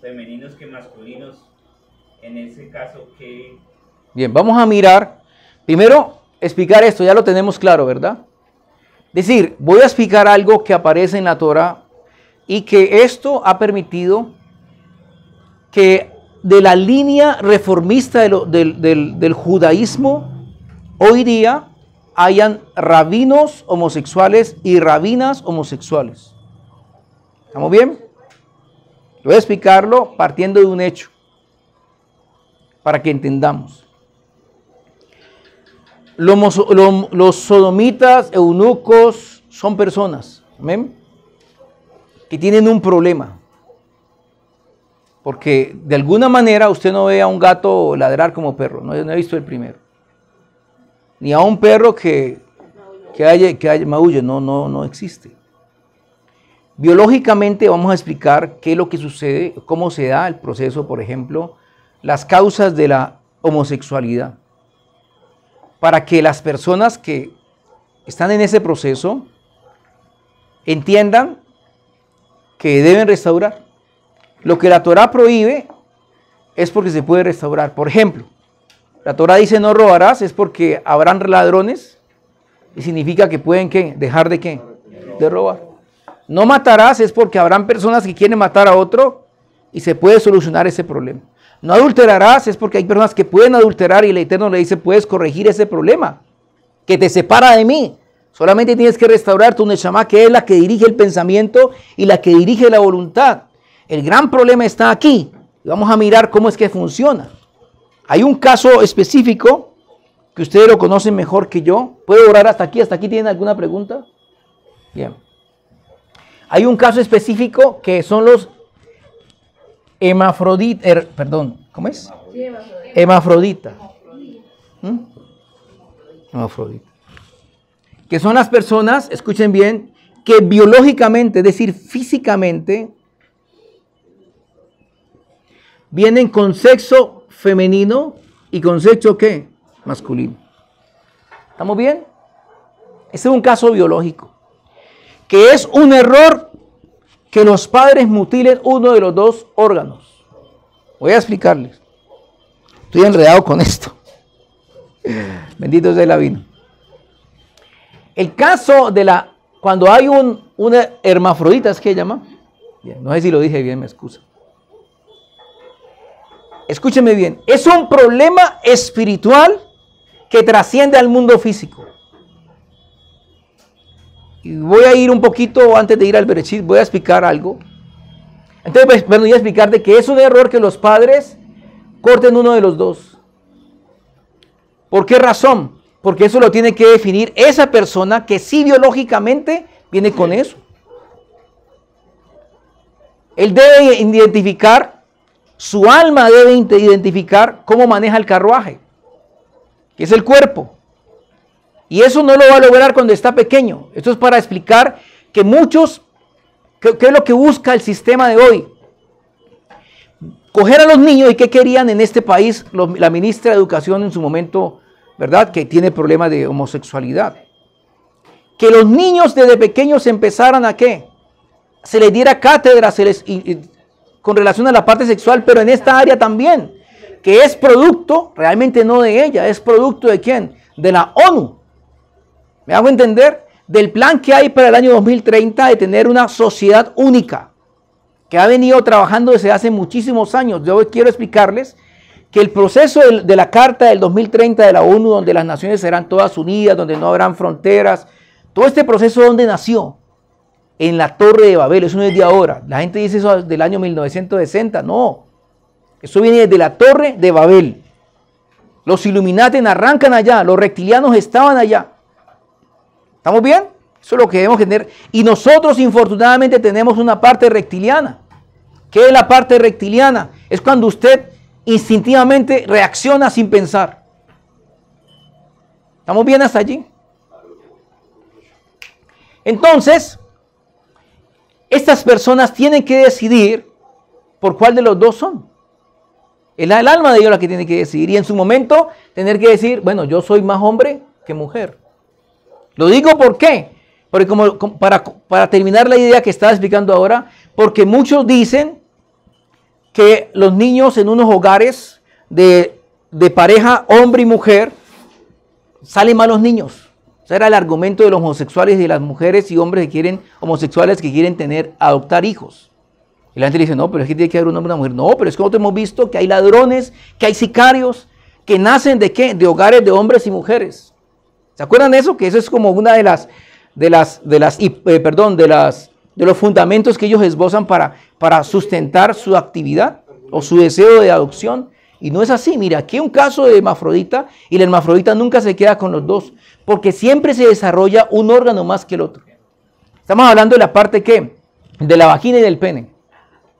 femeninos que masculinos, en ese caso, que Bien, vamos a mirar. Primero, explicar esto, ya lo tenemos claro, ¿verdad? Decir, voy a explicar algo que aparece en la Torah y que esto ha permitido que de la línea reformista del, judaísmo, hoy día hayan rabinos homosexuales y rabinas homosexuales. ¿Estamos bien? Voy a explicarlo partiendo de un hecho, para que entendamos. Los, los sodomitas, eunucos, son personas, ¿amén? Que tienen un problema. Porque de alguna manera usted no ve a un gato ladrar como perro, no, no he visto el primero. Ni a un perro que, que, haya, que haya- maulle, no, no, no existe. Biológicamente vamos a explicar qué es lo que sucede, cómo se da el proceso, por ejemplo, las causas de la homosexualidad, para que las personas que están en ese proceso entiendan que deben restaurar. Lo que la Torah prohíbe es porque se puede restaurar. Por ejemplo, la Torah dice no robarás, es porque habrán ladrones Y significa que pueden ¿qué? dejar de qué? De robar. No matarás es porque habrán personas que quieren matar a otro y se puede solucionar ese problema. No adulterarás es porque hay personas que pueden adulterar y el Eterno le dice, puedes corregir ese problema que te separa de mí. Solamente tienes que restaurar tu Neshama, que es la que dirige el pensamiento y la que dirige la voluntad. El gran problema está aquí. Vamos a mirar cómo es que funciona. Hay un caso específico que ustedes lo conocen mejor que yo. ¿Puedo orar hasta aquí? ¿Hasta aquí tienen alguna pregunta? Bien. Hay un caso específico que son los hemafroditas, er, perdón, ¿cómo es? Hemafrodita. ¿Mm? Hemafrodita. Que son las personas, escuchen bien, que biológicamente, es decir, físicamente, vienen con sexo femenino y con sexo qué? Masculino. ¿Estamos bien? Este es un caso biológico. Que es un error que los padres mutilen uno de los dos órganos. Voy a explicarles. Estoy enredado con esto. Bendito sea la vino. El caso de la, cuando hay un, una hermafrodita, ¿es que llama? no sé si lo dije bien, me excusa. Escúcheme bien, es un problema espiritual que trasciende al mundo físico. Y voy a ir un poquito antes de ir al Berechit, voy a explicar algo. Entonces, pues, bueno, voy a explicar de que es un error que los padres corten uno de los dos. ¿Por qué razón? Porque eso lo tiene que definir esa persona que sí biológicamente viene con eso. Él debe identificar, su alma debe identificar cómo maneja el carruaje, que es el cuerpo. Y eso no lo va a lograr cuando está pequeño. Esto es para explicar que muchos, ¿qué, es lo que busca el sistema de hoy? Coger a los niños y qué querían en este país la ministra de Educación en su momento, ¿verdad? Que tiene problemas de homosexualidad. Que los niños desde pequeños empezaran a qué? Se les diera cátedra se les, con relación a la parte sexual, pero en esta área también, que es producto, realmente no de ella, es producto de quién? De la ONU. ¿Me hago entender? Del plan que hay para el año 2030 de tener una sociedad única, que ha venido trabajando desde hace muchísimos años. Yo quiero explicarles que el proceso de la Carta del 2030 de la ONU, donde las naciones serán todas unidas, donde no habrán fronteras, todo este proceso, ¿dónde nació? En la Torre de Babel, eso no es de ahora. La gente dice eso del año 1960, no. Eso viene desde la Torre de Babel. Los Illuminati arrancan allá, los reptilianos estaban allá. ¿Estamos bien? Eso es lo que debemos tener. Y nosotros, infortunadamente, tenemos una parte reptiliana. ¿Qué es la parte reptiliana? Es cuando usted instintivamente reacciona sin pensar. ¿Estamos bien hasta allí? Entonces, estas personas tienen que decidir por cuál de los dos son. Es el alma de ellos la que tiene que decidir. Y en su momento tener que decir, bueno, yo soy más hombre que mujer. Lo digo por qué. Porque como, para, para terminar la idea que estaba explicando ahora, porque muchos dicen que los niños en unos hogares de, pareja hombre y mujer salen malos niños. Ese era el argumento de los homosexuales y de las mujeres y hombres que quieren, homosexuales que quieren tener, adoptar hijos. Y la gente dice, no, pero es que tiene que haber un hombre y una mujer. No, pero es que nosotros hemos visto que hay ladrones, que hay sicarios, que nacen de qué? De hogares de hombres y mujeres. ¿Se acuerdan de eso? Que eso es como una de las, de las, de las, eh, perdón, de las, de los fundamentos que ellos esbozan para, para sustentar su actividad o su deseo de adopción. Y no es así. Mira, aquí hay un caso de hermafrodita y la hermafrodita nunca se queda con los dos, porque siempre se desarrolla un órgano más que el otro. Estamos hablando de la parte que de la vagina y del pene.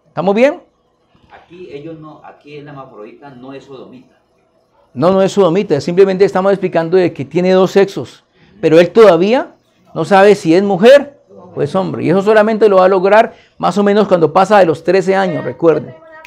¿Estamos bien? Aquí ellos no, aquí la hermafrodita no es sodomita. No, no es sodomita, simplemente estamos explicando de que tiene dos sexos, pero él todavía no sabe si es mujer o es hombre. Y eso solamente lo va a lograr más o menos cuando pasa de los 13 años, recuerden. Tengo una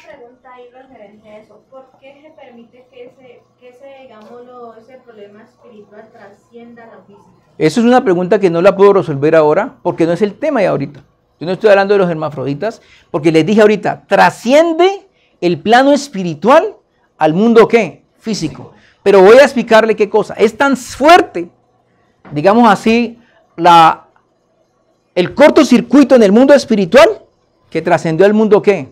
eso. Es una pregunta que no la puedo resolver ahora porque no es el tema de ahorita. Yo no estoy hablando de los hermafroditas porque les dije ahorita, trasciende el plano espiritual al mundo qué? físico. Pero voy a explicarle qué cosa. Es tan fuerte digamos así, la, el cortocircuito en el mundo espiritual que trascendió al mundo qué?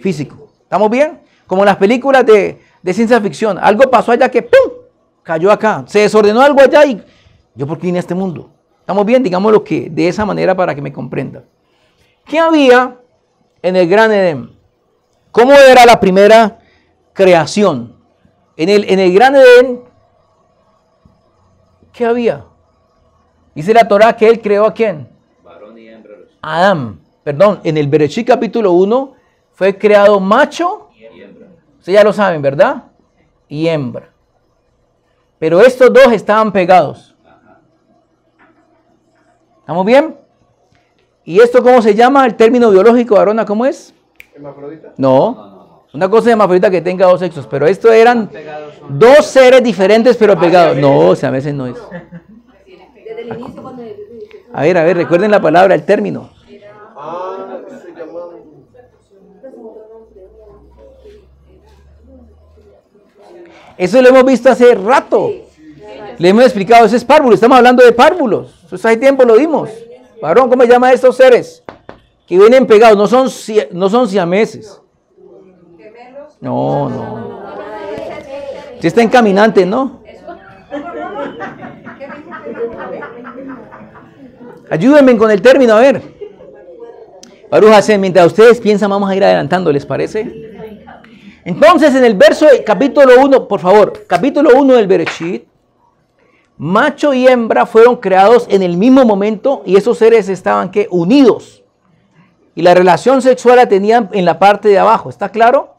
Físico. ¿Estamos bien? Como las películas de, de ciencia ficción. Algo pasó allá que ¡pum! Cayó acá. Se desordenó algo allá y yo por qué vine a este mundo. ¿Estamos bien? Digámoslo que de esa manera para que me comprenda. ¿Qué había en el gran Edén? ¿Cómo era la primera creación? En el, en el gran Edén, ¿qué había? Dice la Torah que él creó a quién? Varón y hembra Adán. Perdón, en el Bereshit capítulo 1 fue creado macho, y hembra. ustedes ya lo saben, ¿verdad? Y hembra. Pero estos dos estaban pegados. ¿Estamos bien? ¿Y esto cómo se llama? El término biológico, Arona, ¿cómo es? ¿Hermafrodita? No. No, no, no. Una cosa de ahorita que tenga dos sexos, pero esto eran dos seres diferentes pero pegados. No, o sea, a veces no es. Desde el inicio, cuando A ver, a ver, recuerden la palabra, el término. Ah, Eso lo hemos visto hace rato. Le hemos explicado, ese es párvulo, estamos hablando de párvulos. Eso hace tiempo lo dimos. Varón, ¿cómo se llama a estos seres? Que vienen pegados, no son, no son siameses. No, no. Si está encaminante, ¿no? Ayúdenme con el término, a ver. Baruch Hashem, mientras ustedes piensan, vamos a ir adelantando, ¿les parece? Entonces, en el verso de capítulo 1, por favor, capítulo 1 del Bereshit, macho y hembra fueron creados en el mismo momento y esos seres estaban ¿qué? unidos. Y la relación sexual la tenían en la parte de abajo, ¿está claro?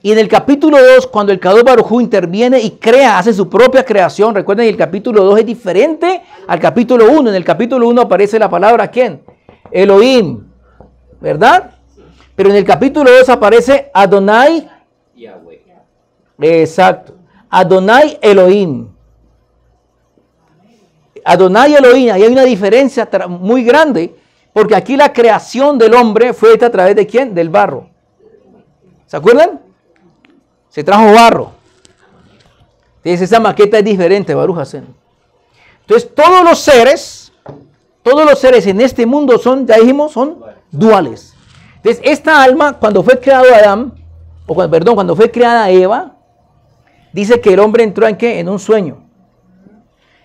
Y en el capítulo 2, cuando el Kadosh Barujú interviene y crea, hace su propia creación, recuerden el capítulo 2 es diferente al capítulo 1. En el capítulo 1 aparece la palabra ¿quién? Elohim, ¿verdad? Pero en el capítulo 2 aparece Adonai, Yahweh. exacto, Adonai Elohim. Adonai Elohim, ahí hay una diferencia muy grande, porque aquí la creación del hombre fue hecha a través de quién? Del barro. ¿Se acuerdan? Se trajo barro. Entonces esa maqueta es diferente, Baruch Hashem. Entonces todos los seres, todos los seres en este mundo son, ya dijimos, son duales. Entonces esta alma, cuando fue creado Adán, o cuando, perdón, cuando fue creada Eva, dice que el hombre entró en qué? En un sueño.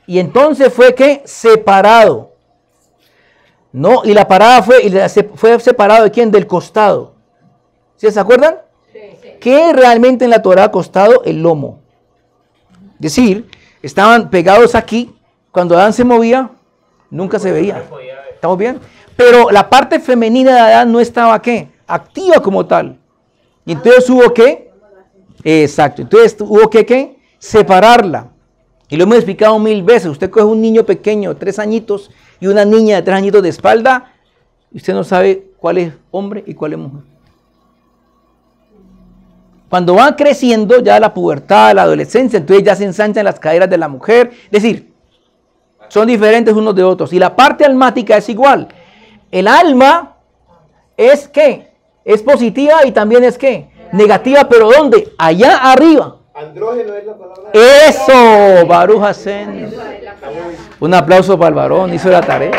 Y entonces fue que separado. No, y la parada fue, y la fue separado de quién? Del costado. ¿Sí se acuerdan? ¿Qué realmente en la Torah costado el lomo? Es decir, estaban pegados aquí. Cuando Adán se movía, nunca se veía. ¿Estamos bien? Pero la parte femenina de Adán no estaba qué? Activa como tal. Y entonces hubo que, exacto, entonces hubo que ¿qué? separarla. Y lo hemos explicado mil veces. Usted coge un niño pequeño, tres añitos, y una niña de tres añitos de espalda, y usted no sabe cuál es hombre y cuál es mujer. Cuando van creciendo, ya la pubertad, la adolescencia, entonces ya se ensanchan las caderas de la mujer. Es decir, son diferentes unos de otros. Y la parte almática es igual. El alma es que es positiva y también es que negativa, pero ¿dónde? Allá arriba. Andrógeno es la palabra. Eso, Baruch. Un aplauso para el varón, hizo la tarea.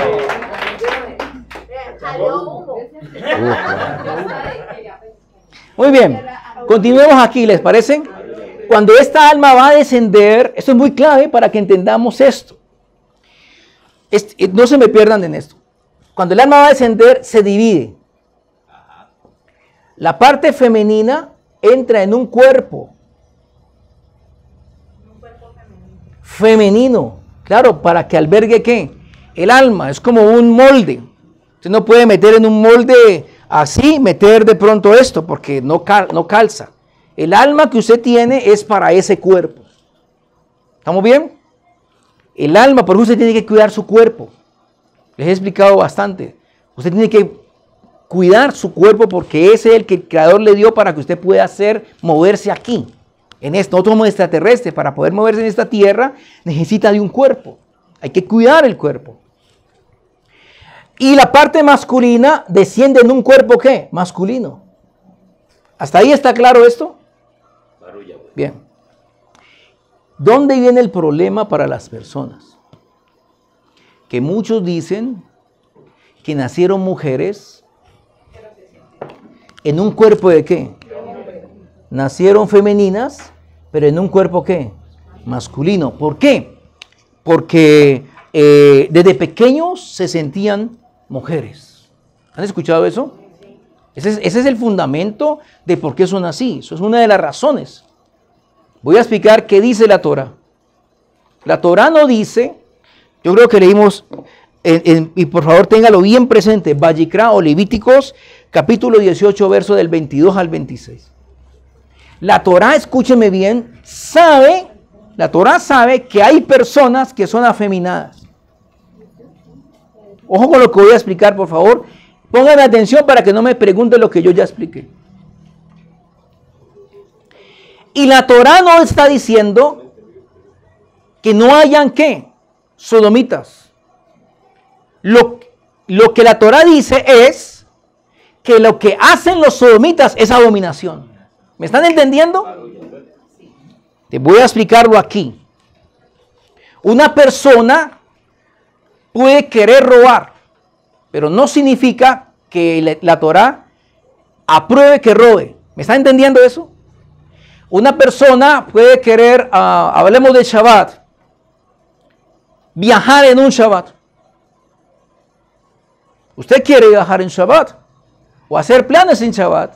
Muy bien, continuemos aquí, ¿les parece? Cuando esta alma va a descender, esto es muy clave para que entendamos esto. Est- eh, no se me pierdan en esto. Cuando el alma va a descender, se divide. La parte femenina entra en un cuerpo femenino. Claro, para que albergue qué? El alma. Es como un molde. Usted no puede meter en un molde así, meter de pronto esto, porque no, cal- no calza. El alma que usted tiene es para ese cuerpo. ¿Estamos bien? El alma, por eso usted tiene que cuidar su cuerpo. Les he explicado bastante. Usted tiene que cuidar su cuerpo porque ese es el que el creador le dio para que usted pueda hacer, moverse aquí. En esto, nosotros somos extraterrestres. Para poder moverse en esta tierra necesita de un cuerpo. Hay que cuidar el cuerpo. Y la parte masculina desciende en un cuerpo ¿qué? Masculino. ¿Hasta ahí está claro esto? Bien. ¿Dónde viene el problema para las personas? Que muchos dicen que nacieron mujeres en un cuerpo de qué? Nacieron femeninas, pero en un cuerpo qué? Masculino. ¿Por qué? Porque eh, desde pequeños se sentían mujeres. ¿Han escuchado eso? Ese es, ese es el fundamento de por qué son así. Eso es una de las razones. Voy a explicar qué dice la Torah. La Torah no dice, yo creo que leímos, y por favor téngalo bien presente, Vallicra o Levíticos, capítulo 18, verso del 22 al 26. La Torah, escúcheme bien, sabe, la Torah sabe que hay personas que son afeminadas. Ojo con lo que voy a explicar, por favor. Pónganme atención para que no me pregunten lo que yo ya expliqué. Y la Torah no está diciendo que no hayan qué, sodomitas. Lo, lo que la Torah dice es que lo que hacen los sodomitas es abominación. ¿Me están entendiendo? Te voy a explicarlo aquí. Una persona puede querer robar, pero no significa que la, Torah apruebe que robe. ¿Me están entendiendo eso? Una persona puede querer, ah, hablemos de Shabbat, viajar en un Shabbat. Usted quiere viajar en Shabbat o hacer planes en Shabbat,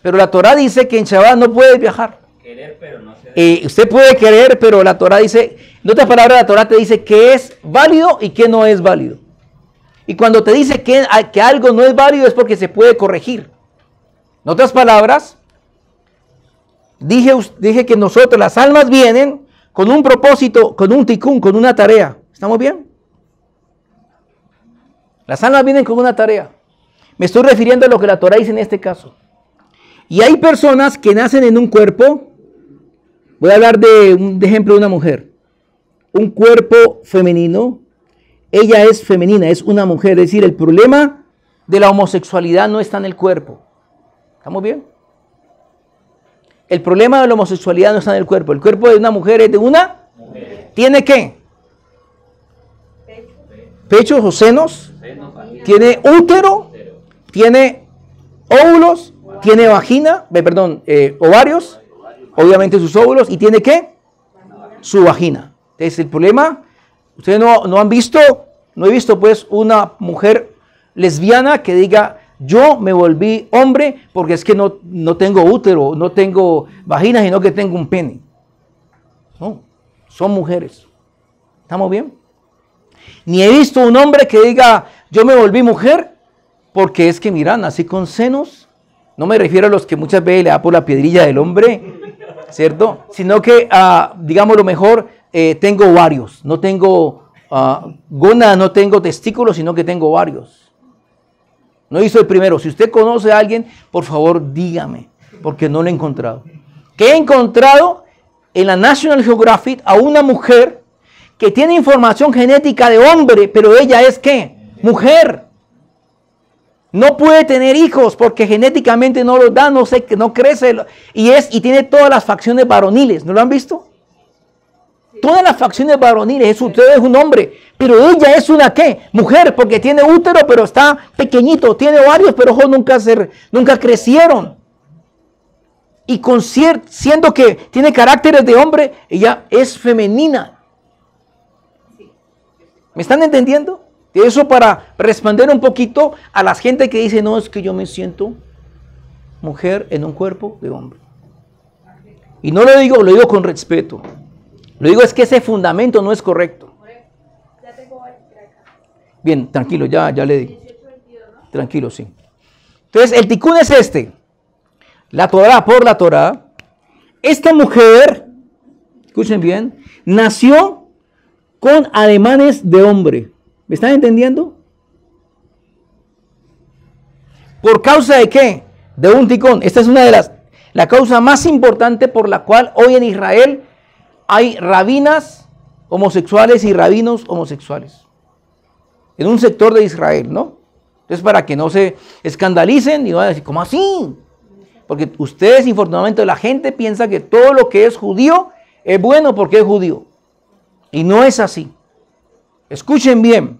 pero la Torah dice que en Shabbat no puede viajar. Querer, pero no se Eh, usted puede querer, pero la Torah dice, en otras palabras, la Torah te dice que es válido y que no es válido. Y cuando te dice que, que algo no es válido es porque se puede corregir. En otras palabras, dije, dije que nosotros, las almas vienen con un propósito, con un ticún, con una tarea. ¿Estamos bien? Las almas vienen con una tarea. Me estoy refiriendo a lo que la Torah dice en este caso. Y hay personas que nacen en un cuerpo, Voy a hablar de un ejemplo de una mujer. Un cuerpo femenino. Ella es femenina, es una mujer. Es decir, el problema de la homosexualidad no está en el cuerpo. ¿Estamos bien? El problema de la homosexualidad no está en el cuerpo. El cuerpo de una mujer es de una. ¿Tiene qué? Pechos o senos. Tiene útero. Tiene óvulos. Tiene vagina. Perdón, eh, ovarios obviamente sus óvulos, y tiene qué? Su vagina. Entonces el problema, ustedes no, no han visto, no he visto pues una mujer lesbiana que diga, yo me volví hombre porque es que no, no tengo útero, no tengo vagina, sino que tengo un pene. No, son mujeres. ¿Estamos bien? Ni he visto un hombre que diga, yo me volví mujer porque es que, mira, nací con senos. No me refiero a los que muchas veces le da por la piedrilla del hombre, ¿cierto? Sino que, ah, digamos lo mejor, eh, tengo varios. No tengo gónadas, no tengo testículos, sino que tengo varios. No hizo el primero. Si usted conoce a alguien, por favor dígame, porque no lo he encontrado. Que he encontrado en la National Geographic a una mujer que tiene información genética de hombre, pero ella es qué? Mujer. No puede tener hijos porque genéticamente no los da, no sé, no crece y es y tiene todas las facciones varoniles. ¿No lo han visto? Todas las facciones varoniles. Es, usted es un hombre, pero ella es una qué? Mujer, porque tiene útero, pero está pequeñito. Tiene ovarios, pero ojos nunca, se, nunca crecieron. Y con siendo que tiene caracteres de hombre, ella es femenina. ¿Me están entendiendo? Eso para responder un poquito a la gente que dice, no, es que yo me siento mujer en un cuerpo de hombre. Y no lo digo, lo digo con respeto. Lo digo es que ese fundamento no es correcto. Bien, tranquilo, ya, ya le digo. 18, 22, ¿no? Tranquilo, sí. Entonces, el ticún es este. La Torah por la Torah. Esta mujer, escuchen bien, nació con ademanes de hombre. ¿Me están entendiendo? ¿Por causa de qué? De un ticón. Esta es una de las, la causa más importante por la cual hoy en Israel hay rabinas homosexuales y rabinos homosexuales. En un sector de Israel, ¿no? Entonces, para que no se escandalicen y van a decir, ¿cómo así? Porque ustedes, infortunadamente, la gente piensa que todo lo que es judío es bueno porque es judío. Y no es así. escuchen bien,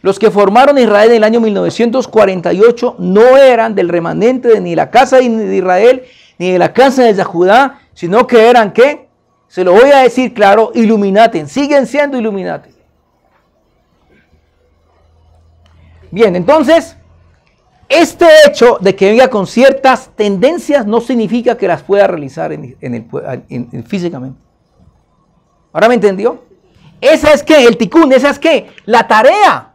los que formaron Israel en el año 1948 no eran del remanente de ni la casa de Israel ni de la casa de Judá, sino que eran qué? Se lo voy a decir claro, Illuminati, siguen siendo Illuminati. Bien, entonces, este hecho de que venga con ciertas tendencias no significa que las pueda realizar en, el, en, físicamente. ¿Ahora me entendió? Esa es que, el ticún, esa es que, la tarea.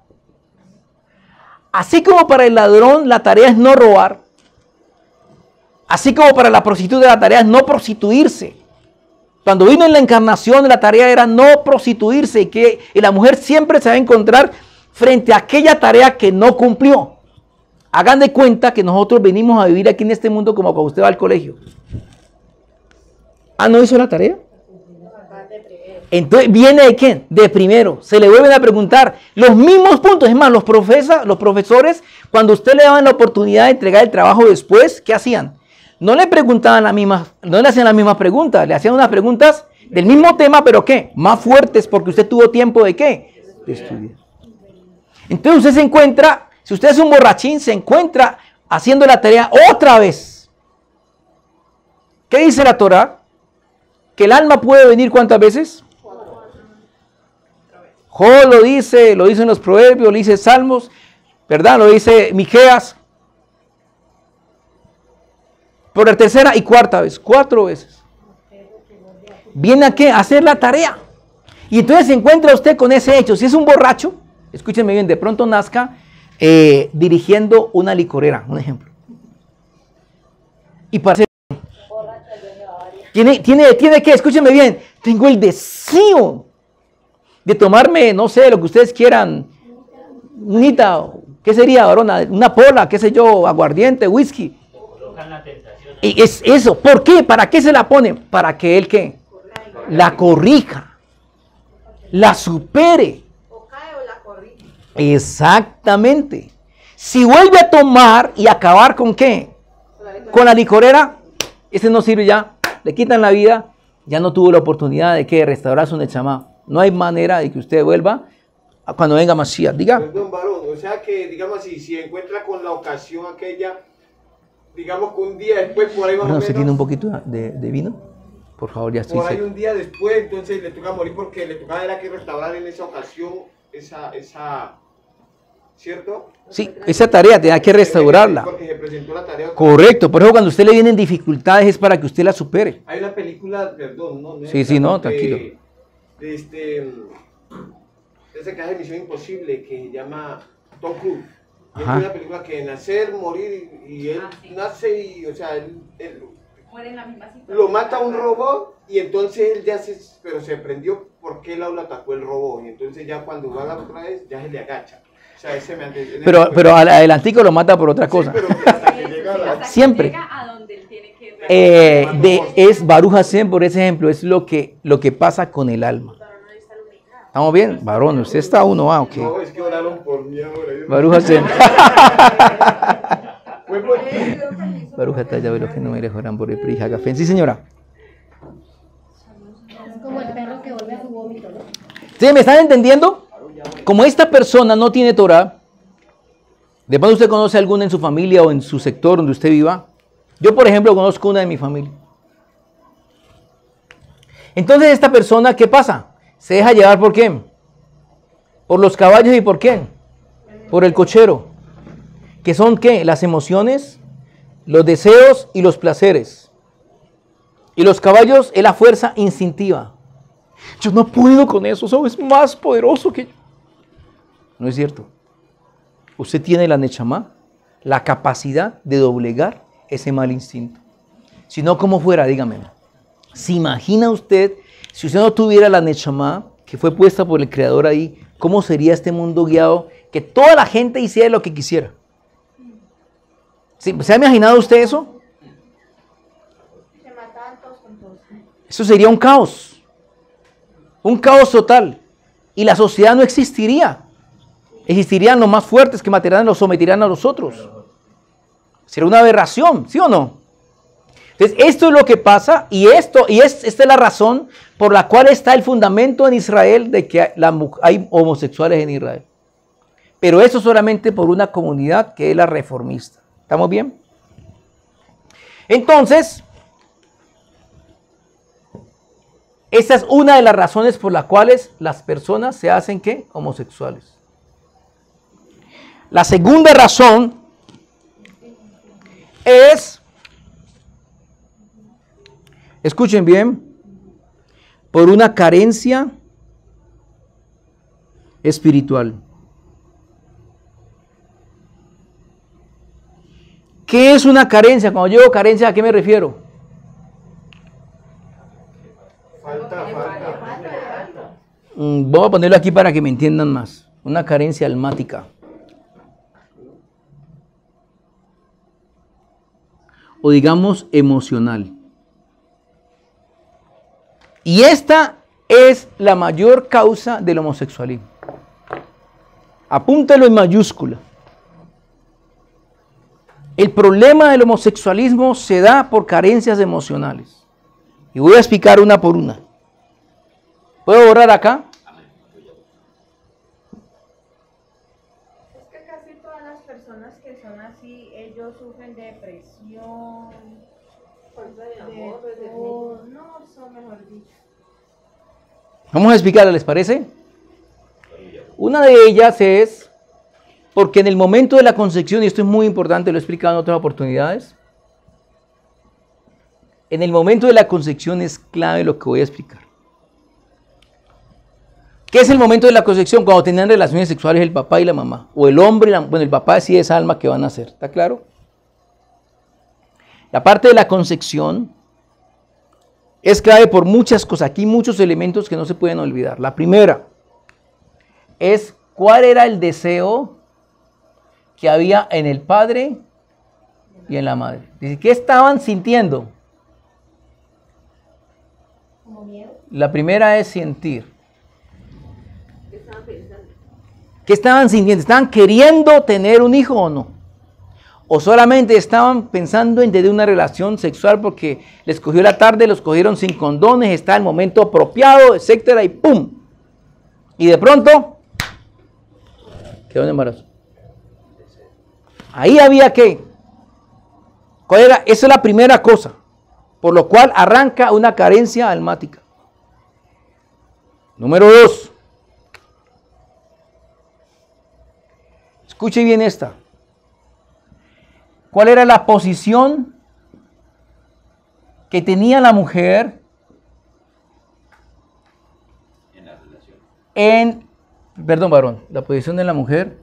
Así como para el ladrón la tarea es no robar, así como para la prostituta la tarea es no prostituirse. Cuando vino en la encarnación la tarea era no prostituirse y que la mujer siempre se va a encontrar frente a aquella tarea que no cumplió. Hagan de cuenta que nosotros venimos a vivir aquí en este mundo como cuando usted va al colegio. Ah, ¿no hizo la tarea? Entonces, ¿viene de quién? De primero. Se le vuelven a preguntar los mismos puntos. Es más, los, los profesores, cuando usted le daban la oportunidad de entregar el trabajo después, ¿qué hacían? No le preguntaban las mismas, no le hacían las mismas preguntas, le hacían unas preguntas del mismo tema, pero ¿qué? Más fuertes porque usted tuvo tiempo de qué? De estudiar. Entonces usted se encuentra, si usted es un borrachín, se encuentra haciendo la tarea otra vez. ¿Qué dice la Torah? Que el alma puede venir cuántas veces? Jo lo dice, lo dice en los proverbios, lo dice Salmos, ¿verdad? Lo dice Miqueas. Por la tercera y cuarta vez, cuatro veces. Viene a qué? Hacer la tarea. Y entonces se encuentra usted con ese hecho. Si es un borracho, escúchenme bien, de pronto nazca eh, dirigiendo una licorera, un ejemplo. Y para tiene, tiene, tiene que, escúchenme bien, tengo el deseo de tomarme, no sé, lo que ustedes quieran, unita, ¿qué sería, varona? Una pola, qué sé yo, aguardiente, whisky. Y es eso, ¿por qué? ¿Para qué se la pone? Para que él que la corrija, la supere. Exactamente. Si vuelve a tomar y acabar con qué? Con la licorera, ese no sirve ya. Le quitan la vida, ya no tuvo la oportunidad de que restaurar su nechamá. No hay manera de que usted vuelva cuando venga Masías. Diga. Perdón, varón. O sea que, digamos así, si encuentra con la ocasión aquella, digamos que un día después, por ahí más bueno, ¿se tiene un poquito de, de, vino? Por favor, ya estoy Por ahí un día después, entonces le toca morir porque le tocaba era que restaurar en esa ocasión esa, esa ¿cierto? Sí, esa tarea tenía que restaurarla. Porque se presentó la tarea. Correcto, por eso cuando usted le vienen dificultades es para que usted la supere. Hay una película, perdón, no, sí, sí, no, tranquilo. De, este, de ese caso de Misión Imposible que se llama Tom Cruise. Y es una película que nacer, morir y, él ah, nace y, o sea, él, muere en la misma situación. Lo mata un robot y entonces él ya se, pero se prendió porque el aula atacó el robot y entonces ya cuando va la otra vez ya se le agacha. Pero, pero al adelantico lo mata por otra cosa. Siempre. Eh, de, es Baruja Hashem, por ese ejemplo, es lo que, lo que pasa con el alma. ¿Estamos bien? Varón, usted está uno, ah, ok. No, es que oraron por mí ahora. Baruch Hashem. Baruch ya lo que no me oran por el prija café. Sí, señora. Es como el perro que vuelve a su vómito, ¿no? ¿Sí? ¿Me están entendiendo? Como esta persona no tiene Torah, de pronto usted conoce alguna en su familia o en su sector donde usted viva. Yo, por ejemplo, conozco una de mi familia. Entonces, esta persona, ¿qué pasa? Se deja llevar por quién? Por los caballos y por quién? Por el cochero. ¿Que son qué? Las emociones, los deseos y los placeres. Y los caballos es la fuerza instintiva. Yo no puedo con eso, eso es más poderoso que yo. No es cierto. Usted tiene la nechamá, la capacidad de doblegar ese mal instinto. Si no, como fuera, dígame. ¿Se imagina usted, si usted no tuviera la nechamá, que fue puesta por el Creador ahí, cómo sería este mundo guiado, que toda la gente hiciera lo que quisiera? ¿Se ha imaginado usted eso? Eso sería un caos. Un caos total. Y la sociedad no existiría. Existirían los más fuertes que matarían los someterían a los otros. Sería una aberración, ¿sí o no? Entonces, esto es lo que pasa y esto y es, esta es la razón por la cual está el fundamento en Israel de que hay homosexuales en Israel. Pero eso solamente por una comunidad que es la reformista. ¿Estamos bien? Entonces, esta es una de las razones por las cuales las personas se hacen ¿qué? homosexuales. La segunda razón es, escuchen bien, por una carencia espiritual. ¿Qué es una carencia? Cuando yo digo carencia, ¿a qué me refiero? Falta, falta. Mm, Voy a ponerlo aquí para que me entiendan más. Una carencia almática. O digamos emocional. Y esta es la mayor causa del homosexualismo. Apúntalo en mayúscula. El problema del homosexualismo se da por carencias emocionales. Y voy a explicar una por una. ¿Puedo borrar acá? Es que casi todas las personas que son así, ellos sufren de depresión, Falta de de amor, de todo, no, eso mejor dicho. Vamos a explicarla, ¿les parece? Una de ellas es porque en el momento de la concepción, y esto es muy importante, lo he explicado en otras oportunidades, en el momento de la concepción es clave lo que voy a explicar. ¿Qué es el momento de la concepción? Cuando tenían relaciones sexuales el papá y la mamá, o el hombre, la- bueno, el papá sí es alma que van a hacer, ¿está claro? La parte de la concepción es clave por muchas cosas. Aquí muchos elementos que no se pueden olvidar. La primera es cuál era el deseo que había en el padre y en la madre. Dice, ¿qué estaban sintiendo? Como miedo. La primera es sentir. ¿Qué estaban pensando? ¿Qué estaban sintiendo? ¿Estaban queriendo tener un hijo o no? ¿O solamente estaban pensando en tener una relación sexual porque les cogió la tarde, los cogieron sin condones, está el momento apropiado, etcétera, y ¡pum! Y de pronto quedó en embarazo. Ahí había que. ¿Cuál era? Esa es la primera cosa. Por lo cual arranca una carencia almática. Número dos. Escuche bien esta. ¿Cuál era la posición que tenía la mujer en la relación. en, perdón, varón, la posición de la mujer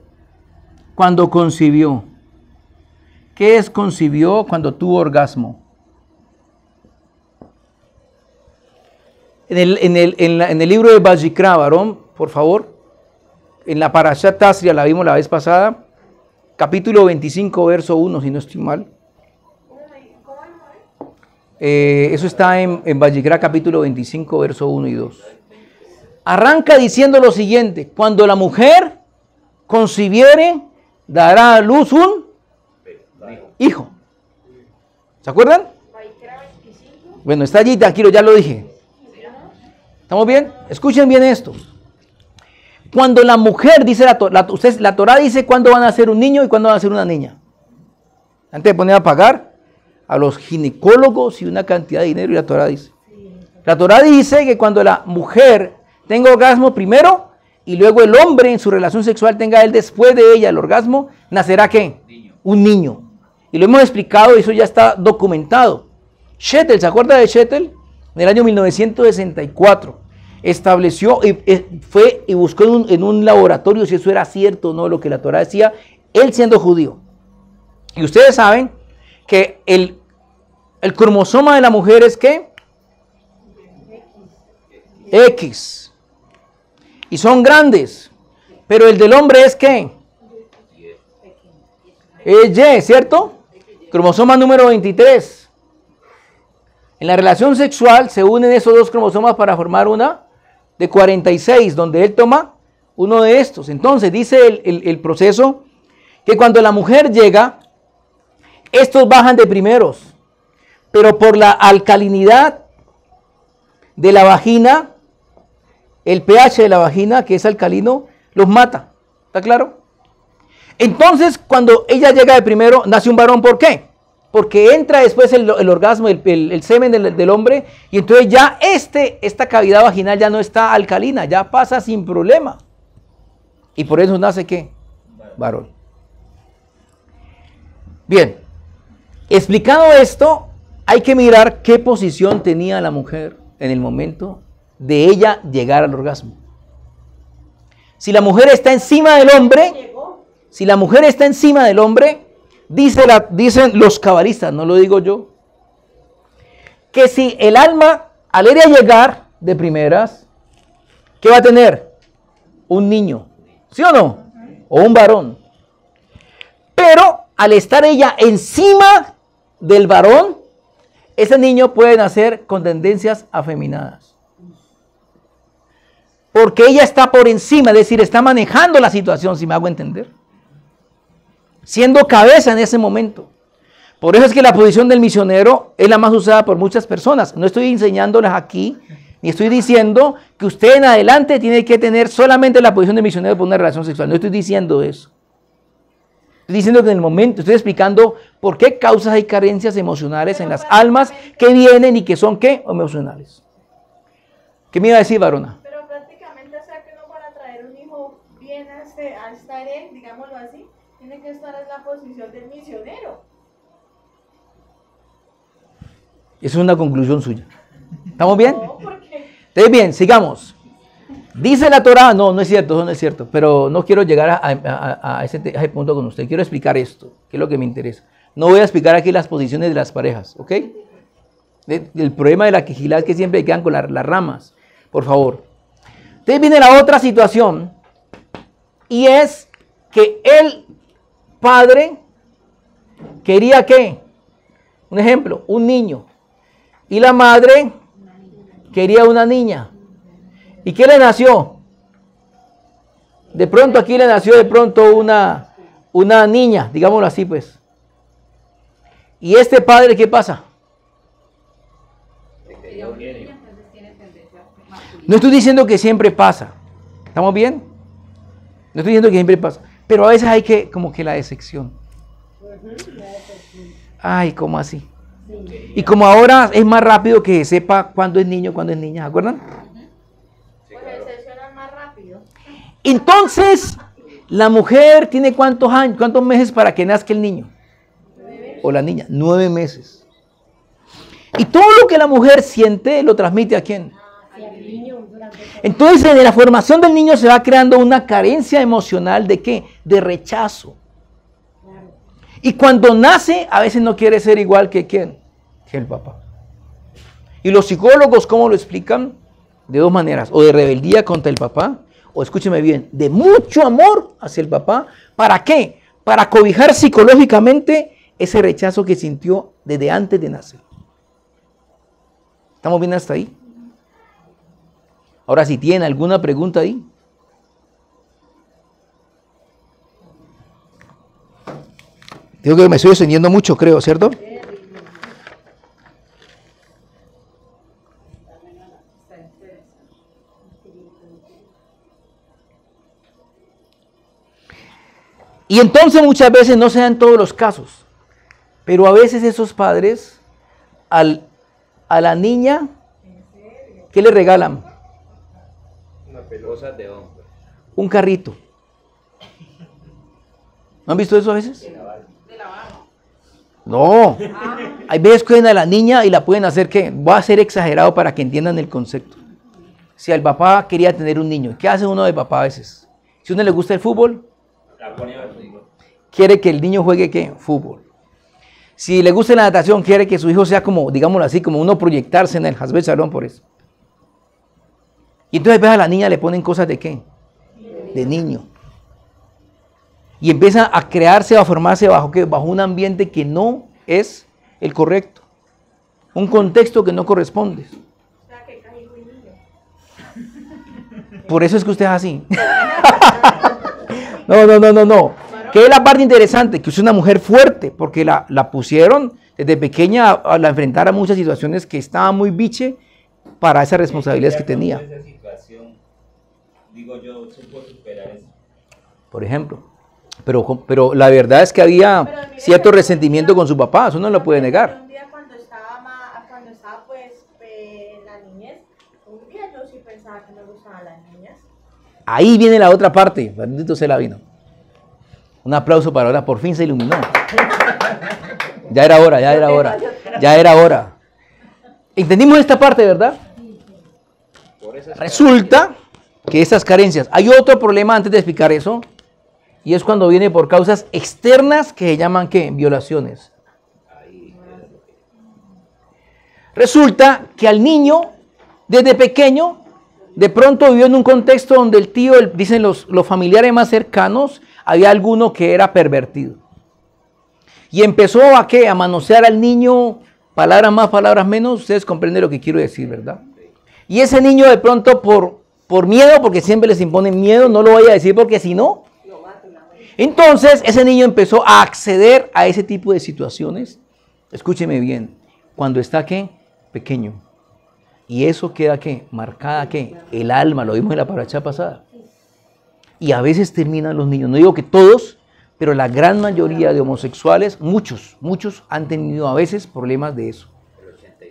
cuando concibió? ¿Qué es concibió cuando tuvo orgasmo? En el, en el- en en el libro de Bajikra, varón, por favor, en la Parashat Tasria, la vimos la vez pasada, capítulo 25, verso 1, si no estoy mal. Eh, eso está en, en capítulo 25, verso 1 y 2. Arranca diciendo lo siguiente, cuando la mujer concibiere, dará a luz un hijo. ¿Se acuerdan? Bueno, está allí, tranquilo, ya lo dije. ¿Estamos bien? Escuchen bien esto. Cuando la mujer dice, la, la, ustedes- la Torah dice cuándo van a ser un niño y cuándo van a ser una niña. Antes de poner a pagar a los ginecólogos y una cantidad de dinero, y la Torah dice. La Torah dice que cuando la mujer tenga orgasmo primero y luego el hombre en su relación sexual tenga él después de ella el orgasmo, nacerá qué? Un niño. Y lo hemos explicado eso ya está documentado. Shetel, ¿se acuerda de Shetel? En el año 1964 estableció y eh, fue y buscó en un, en un laboratorio si eso era cierto o no lo que la Torah decía, él siendo judío. Y ustedes saben que el, el cromosoma de la mujer es qué? X. Y son grandes. Pero el del hombre es qué? Es Y, ¿cierto? Cromosoma número 23. En la relación sexual se unen esos dos cromosomas para formar una de 46, donde él toma uno de estos. Entonces dice el, el- proceso que cuando la mujer llega, estos bajan de primeros. pero por la alcalinidad de la vagina, el pH de la vagina, que es alcalino, los mata. ¿Está claro? Entonces, cuando ella llega de primero, nace un varón, ¿por qué? Porque entra después el, orgasmo, el, semen del, del, hombre, y entonces ya este, esta cavidad vaginal ya no está alcalina, ya pasa sin problema. Y por eso nace qué? Varón. Bien, explicado esto, hay que mirar qué posición tenía la mujer en el momento de ella llegar al orgasmo. Si la mujer está encima del hombre, si la mujer está encima del hombre, dice la, dicen los cabalistas, no lo digo yo, que si el alma al ir a llegar de primeras, ¿qué va a tener? Un niño, ¿sí o no? O un varón. Pero al estar ella encima del varón, ese niño puede nacer con tendencias afeminadas. Porque ella está por encima, es decir, está manejando la situación, si me hago entender. Siendo cabeza en ese momento. Por eso es que la posición del misionero es la más usada por muchas personas. No estoy enseñándoles aquí, ni estoy diciendo que usted en adelante tiene que tener solamente la posición de misionero por una relación sexual. No estoy diciendo eso. Estoy diciendo que en el momento, estoy explicando por qué causas hay carencias emocionales en las almas que vienen y que son qué? Emocionales. ¿Qué me iba a decir, varona? Pero prácticamente, o sea, que no para traer un hijo bien a, este, a estar en, digámoslo así, que estar en la posición del misionero. Es una conclusión suya. ¿Estamos bien? No, porque... bien, sigamos. Dice la Torah, no, no es cierto, no es cierto, pero no quiero llegar a, ese, punto con usted. Quiero explicar esto, que es lo que me interesa. No voy a explicar aquí las posiciones de las parejas, ¿ok? el problema de la quejilá es que siempre quedan con las ramas, por favor. Entonces viene la otra situación y es que el padre quería que, un ejemplo, un niño, y la madre quería una niña. ¿Y qué le nació? De pronto aquí le nació de pronto una, una niña, digámoslo así pues. ¿Y este padre qué pasa? No estoy diciendo que siempre pasa. ¿Estamos bien? No estoy diciendo que siempre pasa. Pero a veces hay que, como que la decepción. Ay, ¿cómo así? Y como ahora es más rápido que sepa cuándo es niño, cuándo es niña, ¿se acuerdan? Entonces, la mujer tiene cuántos años, cuántos meses para que nazca el niño o la niña, nueve meses. Y todo lo que la mujer siente lo transmite a quién? Entonces, en la formación del niño se va creando una carencia emocional de qué? De rechazo. Y cuando nace, a veces no quiere ser igual que quién? Que el papá. Y los psicólogos, ¿cómo lo explican? De dos maneras, o de rebeldía contra el papá, o escúcheme bien, de mucho amor hacia el papá. ¿Para qué? Para cobijar psicológicamente ese rechazo que sintió desde antes de nacer. ¿Estamos bien hasta ahí? Ahora, si tienen alguna pregunta ahí. Digo que me estoy extendiendo mucho, creo, ¿cierto? Y entonces muchas veces no se dan todos los casos, pero a veces esos padres al, a la niña, ¿qué le regalan? Pelota de hombre. Un carrito. ¿No han visto eso a veces? No. Hay veces que a la niña y la pueden hacer que, voy a ser exagerado para que entiendan el concepto. Si el papá quería tener un niño, ¿qué hace uno de papá a veces? Si a uno le gusta el fútbol, quiere que el niño juegue ¿qué? fútbol. Si le gusta la natación, quiere que su hijo sea como, digámoslo así, como uno proyectarse en el Hasbel Salón por eso. Y entonces ves a la niña le ponen cosas de qué? De niño. Y empieza a crearse, a formarse bajo, ¿qué? bajo un ambiente que no es el correcto. Un contexto que no corresponde. Por eso es que usted es así. no, no, no, no, no. Que es la parte interesante, que es una mujer fuerte, porque la, pusieron desde pequeña a- a la enfrentar a muchas situaciones que estaba muy biche para esas responsabilidades que tenía. Situación, digo yo, supo superar eso. por ejemplo. Pero, pero la verdad es que había Pero mire cierto resentimiento con su papá, eso no lo puede negar. Un día cuando estaba, ma- cuando estaba pues eh, en la niñez, un día yo sí pensaba que me gustaban las niñas. Ahí viene la otra parte, bendito sea la vino. Un aplauso para ahora, por fin se iluminó. Ya era hora, ya era hora, ya era hora. ¿Entendimos esta parte, verdad? Resulta que esas carencias, hay otro problema antes de explicar eso, y es cuando viene por causas externas que se llaman ¿qué? Violaciones. Resulta que al niño, desde pequeño, de pronto vivió en un contexto donde el tío, el- dicen los, los familiares más cercanos, había alguno que era pervertido. Y empezó a qué? A manosear al niño, palabras más, palabras menos. Ustedes comprenden lo que quiero decir, ¿verdad? Y ese niño de pronto por, por miedo, porque siempre les imponen miedo, no lo voy a decir porque si no. Entonces ese niño empezó a acceder a ese tipo de situaciones. Escúcheme bien, cuando está qué? Pequeño. Y eso queda qué? Marcada qué? El alma, lo vimos en la paracha pasada. Y a veces terminan los niños, no digo que todos, pero la gran mayoría de homosexuales, muchos, muchos han tenido a veces problemas de eso.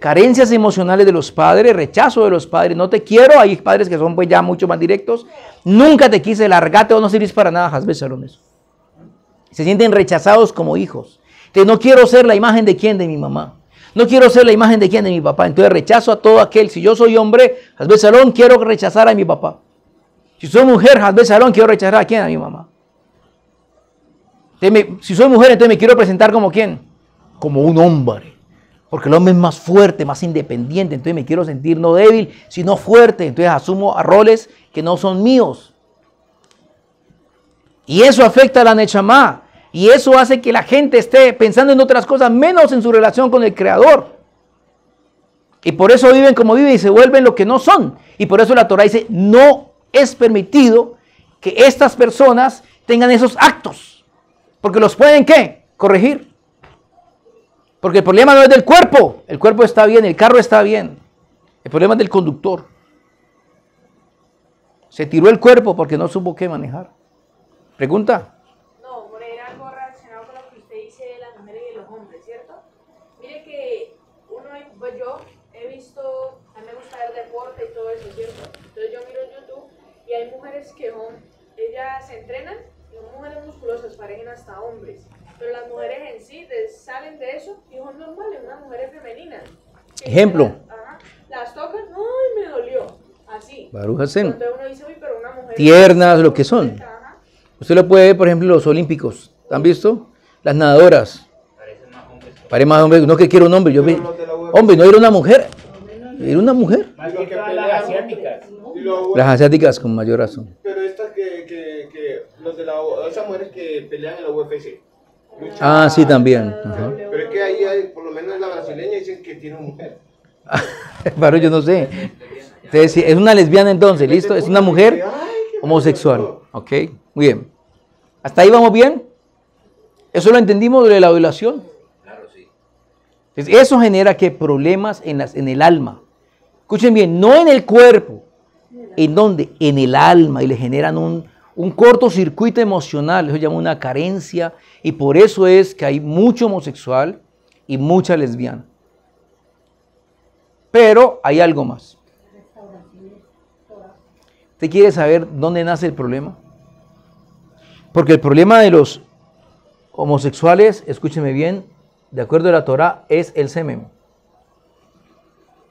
Carencias emocionales de los padres, rechazo de los padres, no te quiero, hay padres que son pues ya mucho más directos, nunca te quise, largate o no sirves para nada, Salón eso. Se sienten rechazados como hijos. Entonces, no quiero ser la imagen de quién, de mi mamá. No quiero ser la imagen de quién, de mi papá. Entonces rechazo a todo aquel. Si yo soy hombre, Hasbe Salón, quiero rechazar a mi papá. Si soy mujer, Hasbe Salón, quiero rechazar a quién, a mi mamá. Si soy mujer, entonces me quiero presentar como quién? Como un hombre. Porque el hombre es más fuerte, más independiente. Entonces me quiero sentir no débil, sino fuerte. Entonces asumo roles que no son míos. Y eso afecta a la Nechama. Y eso hace que la gente esté pensando en otras cosas, menos en su relación con el Creador. Y por eso viven como viven y se vuelven lo que no son. Y por eso la Torah dice, no es permitido que estas personas tengan esos actos. Porque los pueden, ¿qué? Corregir. Porque el problema no es del cuerpo. El cuerpo está bien, el carro está bien. El problema es del conductor. Se tiró el cuerpo porque no supo qué manejar. Pregunta. No, por era algo relacionado con lo que usted dice de las mujeres y de los hombres, ¿cierto? Mire que uno, pues yo he visto, a mí me gusta ver deporte y todo eso, ¿cierto? Entonces yo miro en YouTube y hay mujeres que son, ellas se entrenan, y son mujeres musculosas, parecen hasta hombres, pero las mujeres en sí de- salen de eso y son normales, unas mujeres femeninas. Ejemplo. Las, ajá, las tocan, ¡ay, me dolió! Así. Entonces uno dice, uy, pero una mujer... Tiernas, lo que son. Ajá. Usted lo puede ver, por ejemplo, en los olímpicos. ¿Han visto? Las nadadoras. Parecen más hombres. Parece más hombre. No que quiera un hombre. Yo vi- Hombre, no era una mujer. Era una mujer. Más que todas las asiáticas. Lo- Las asiáticas con mayor razón. Pero estas que, que, que los de la, esas mujeres que pelean en la UFC. Ah, sí, también. Ajá. Pero es que ahí hay, por lo menos la brasileña dicen que tiene una mujer. Pero yo no sé. Entonces, sí, es una lesbiana entonces, ¿listo? Es una mujer homosexual. ¿Ok? Muy bien. ¿Hasta ahí vamos bien? ¿Eso lo entendimos de la violación? Claro, sí. Entonces, eso genera que problemas en, las, en el alma. Escuchen bien, no en el cuerpo. ¿En dónde? En el alma. Y le generan un, un cortocircuito emocional. Eso se llama una carencia. Y por eso es que hay mucho homosexual y mucha lesbiana. Pero hay algo más. ¿Usted quiere saber dónde nace el problema? Porque el problema de los homosexuales, escúcheme bien, de acuerdo a la Torah, es el semen.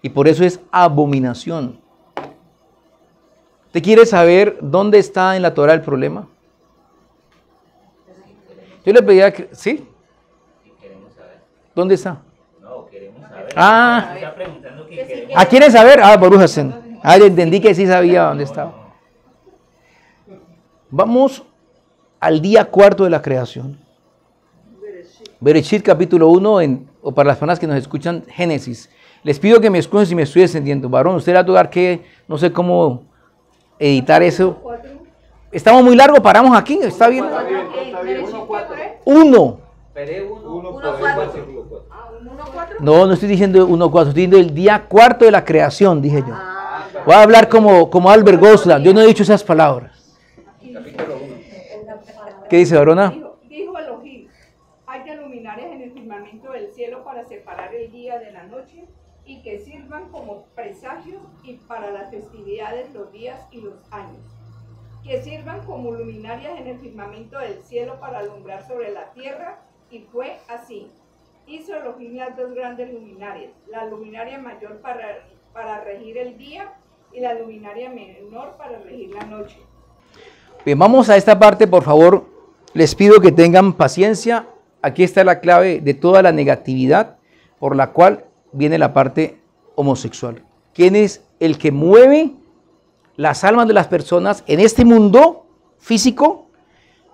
Y por eso es abominación. ¿Usted quiere saber dónde está en la Torah el problema? Yo le pedía que... ¿Sí? Y queremos saber. ¿Dónde está? No, queremos saber. Ah. Queremos ¿Ah, quieren saber? Ah, Baruch Hashem. Ah, entendí que sí sabía dónde estaba. Vamos al día cuarto de la creación. Bereshit capítulo 1, en, o para las personas que nos escuchan, Génesis. Les pido que me escuchen si me estoy descendiendo. Varón, usted le va a tocar que, no sé cómo editar eso. Estamos muy largo, paramos aquí, ¿está bien? Uno. No, no estoy diciendo 1.4, estoy diciendo el día cuarto de la creación, dije yo. Ah, Voy a hablar como, como Albert Goslar. Yo no he dicho esas palabras. ¿Qué dice Varona? Dijo, dijo Elohim, hay luminarias en el firmamento del cielo para separar el día de la noche y que sirvan como presagios y para las festividades, los días y los años. Que sirvan como luminarias en el firmamento del cielo para alumbrar sobre la tierra y fue así. Hizo Elohim las dos grandes luminarias, la luminaria mayor para, para regir el día y la luminaria menor para regir la noche. Bien, vamos a esta parte, por favor. Les pido que tengan paciencia. Aquí está la clave de toda la negatividad por la cual viene la parte homosexual. ¿Quién es el que mueve las almas de las personas en este mundo físico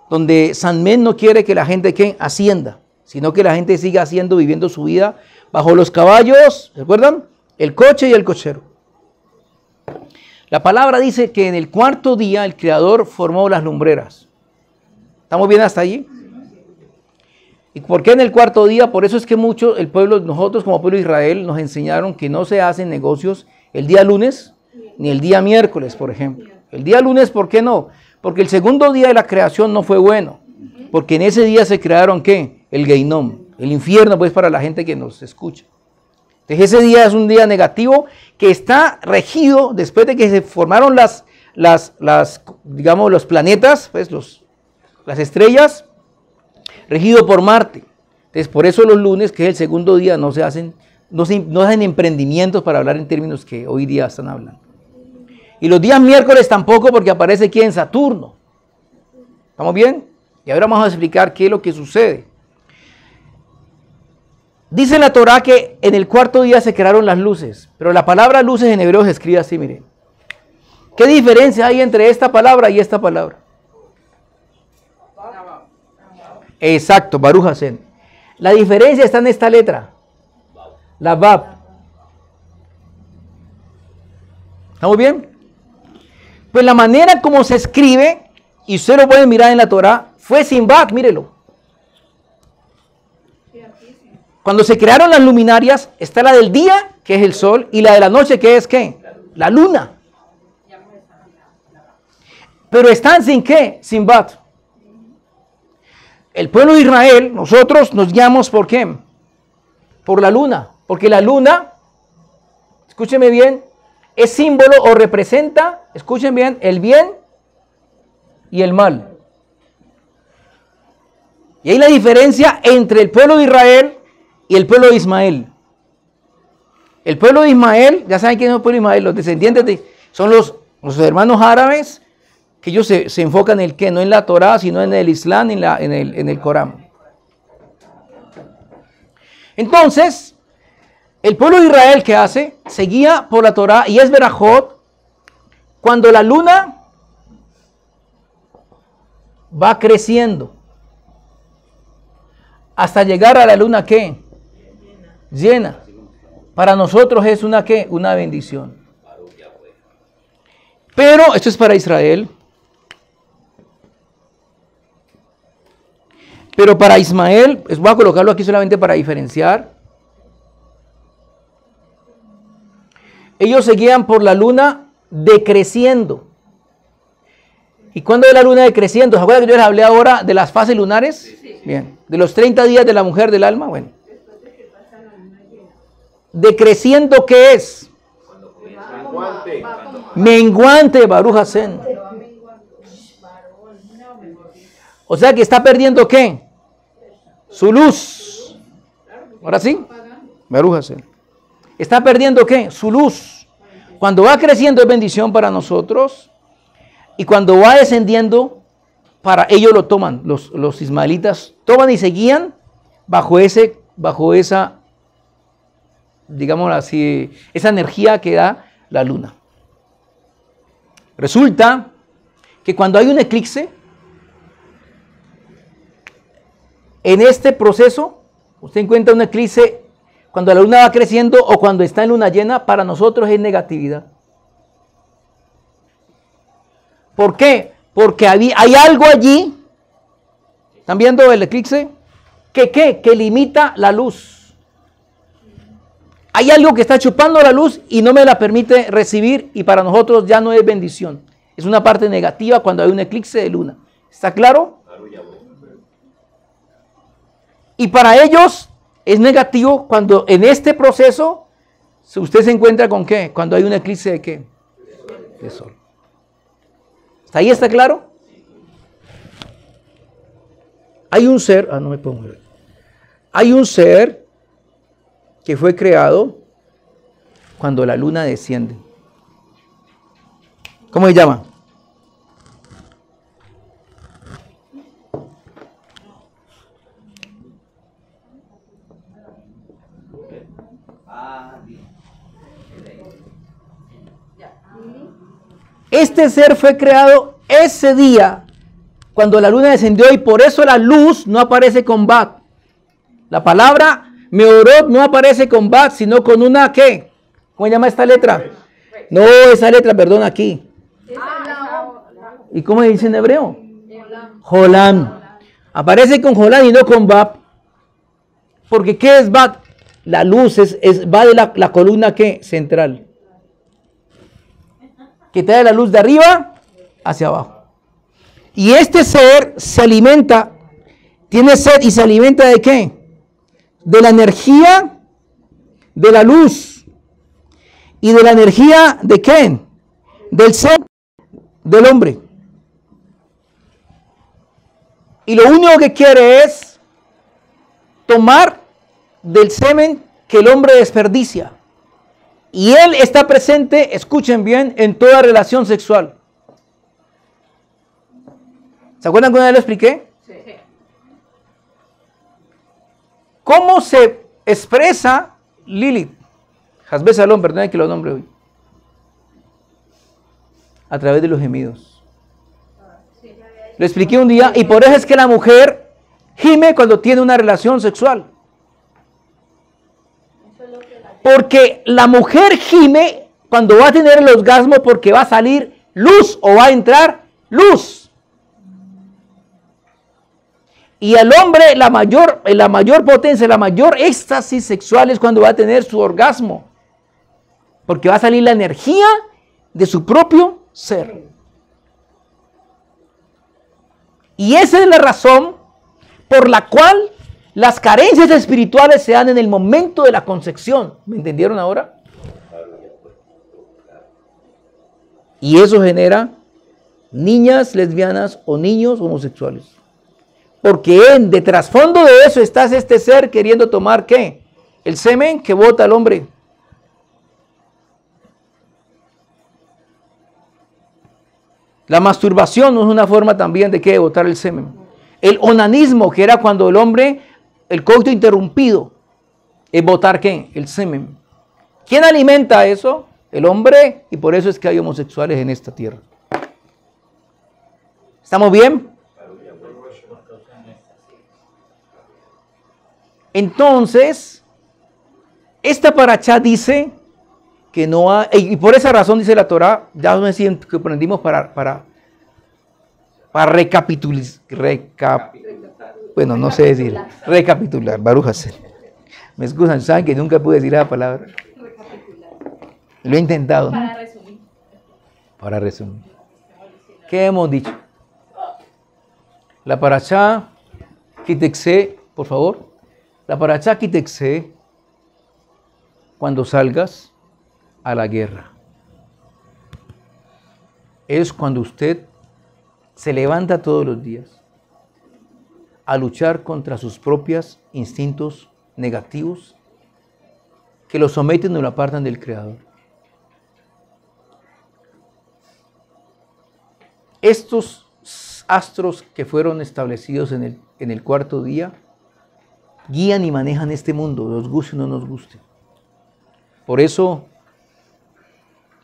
donde San Men no quiere que la gente que ascienda, sino que la gente siga haciendo, viviendo su vida bajo los caballos, ¿recuerdan? El coche y el cochero. La palabra dice que en el cuarto día el Creador formó las lumbreras. ¿Estamos bien hasta allí? ¿Y por qué en el cuarto día? Por eso es que muchos, el pueblo, nosotros como pueblo de Israel, nos enseñaron que no se hacen negocios el día lunes ni el día miércoles, por ejemplo. El día lunes, ¿por qué no? Porque el segundo día de la creación no fue bueno. Porque en ese día se crearon, ¿qué? El Geinom, el infierno, pues para la gente que nos escucha. Entonces ese día es un día negativo que está regido después de que se formaron las, las, las digamos, los planetas, pues los, las estrellas, regido por Marte. Entonces, por eso los lunes, que es el segundo día, no se hacen, no se, no hacen emprendimientos para hablar en términos que hoy día están hablando. Y los días miércoles tampoco, porque aparece aquí en Saturno. ¿Estamos bien? Y ahora vamos a explicar qué es lo que sucede. Dice la Torah que en el cuarto día se crearon las luces, pero la palabra luces en hebreo se escribe así, miren. ¿Qué diferencia hay entre esta palabra y esta palabra? Exacto, Baruch Hashem. La diferencia está en esta letra. La Bab. ¿Estamos bien? Pues la manera como se escribe, y usted lo puede mirar en la Torah, fue sin Bab, mírelo. Cuando se crearon las luminarias, está la del día, que es el sol, y la de la noche, que es qué? La luna. Pero están sin qué? Sin Bat. El pueblo de Israel, nosotros nos guiamos por qué? Por la luna. Porque la luna, escúcheme bien, es símbolo o representa, escuchen bien, el bien y el mal. Y hay la diferencia entre el pueblo de Israel y el pueblo de Ismael. El pueblo de Ismael, ya saben quién es el pueblo de Ismael, los descendientes de, son los, los hermanos árabes que ellos se, enfocan en el qué, no en la Torah, sino en el Islam, en, la, en, el, en el Corán. Entonces, el pueblo de Israel que hace, seguía por la Torah y es Berajot, cuando la luna va creciendo hasta llegar a la luna que llena. Para nosotros es una? Una bendición. Pero esto es para Israel. Pero para Ismael, voy a colocarlo aquí solamente para diferenciar. Ellos seguían por la luna decreciendo. ¿Y cuándo es la luna decreciendo? ¿Se acuerdan que yo les hablé ahora de las fases lunares? Bien. De los 30 días de la mujer del alma. Bueno. Decreciendo, ¿qué es? Menguante. Menguante, Baruch Hashem. O sea que está perdiendo qué? Su luz. Ahora sí. Baruch Hashem. Está perdiendo qué? Su luz. Cuando va creciendo es bendición para nosotros. Y cuando va descendiendo, para ellos lo toman. Los, los ismaelitas toman y se guían bajo, ese, bajo esa, digamos así, esa energía que da la luna. Resulta que cuando hay un eclipse, en este proceso, usted encuentra un eclipse cuando la luna va creciendo o cuando está en luna llena, para nosotros es negatividad. ¿Por qué? Porque hay, algo allí, ¿están viendo el eclipse? ¿Que qué? Que limita la luz. hay algo que está chupando la luz y no me la permite recibir y para nosotros ya no es bendición. Es una parte negativa cuando hay un eclipse de luna. ¿Está claro? Y para ellos es negativo cuando en este proceso usted se encuentra con qué? Cuando hay un eclipse de qué? De sol. ¿Está ahí? ¿Está claro? Hay un ser, ah, no me pongo. Hay un ser que fue creado cuando la luna desciende. ¿Cómo se llama? Este ser fue creado ese día cuando la luna descendió y por eso la luz no aparece con Bat. La palabra Meorot no aparece con Bat, sino con una ¿qué? ¿Cómo se llama esta letra? No, esa letra, perdón, aquí. ¿Y cómo dice en hebreo? Jolam. Aparece con Jolam y no con Bat. Porque ¿qué es Bat? La luz es, va de la, la columna ¿qué? central que trae la luz de arriba hacia abajo. Y este ser se alimenta, tiene sed y se alimenta de qué? De la energía de la luz. ¿Y de la energía de qué? Del ser del hombre. Y lo único que quiere es tomar del semen que el hombre desperdicia. Y Él está presente, escuchen bien, en toda relación sexual. ¿Se acuerdan cuando lo expliqué? Sí. ¿Cómo se expresa Lilith? Hasbe Salón, perdón que lo nombre hoy. A través de los gemidos. Lo expliqué un día y por eso es que la mujer gime cuando tiene una relación sexual. Porque la mujer gime cuando va a tener el orgasmo porque va a salir luz o va a entrar luz. Y al hombre la mayor, la mayor potencia, la mayor éxtasis sexual es cuando va a tener su orgasmo. Porque va a salir la energía de su propio ser. Y esa es la razón por la cual las carencias espirituales se dan en el momento de la concepción. ¿Me entendieron ahora? Y eso genera niñas lesbianas o niños homosexuales. Porque en, de trasfondo de eso está este ser queriendo tomar qué? El semen que bota el hombre. La masturbación no es una forma también de qué? Botar el semen. El onanismo, que era cuando el hombre el coito interrumpido es botar qué? El semen. ¿Quién alimenta eso? El hombre y por eso es que hay homosexuales en esta tierra. ¿Estamos bien? Entonces, esta paracha dice que no hay, y por esa razón dice la Torah, ya no sé que aprendimos para, para, para recapitular, bueno, no sé decir, recapitular, barujas. Me excusan, saben que nunca pude decir la palabra. Lo he intentado. Para resumir. Para resumir. ¿Qué hemos dicho? La paracha Kitexe, por favor. La paracha Kitexe, cuando salgas a la guerra, es cuando usted se levanta todos los días a luchar contra sus propios instintos negativos que lo someten o lo apartan del Creador. Estos astros que fueron establecidos en el, en el cuarto día guían y manejan este mundo, nos guste o no nos guste. Por eso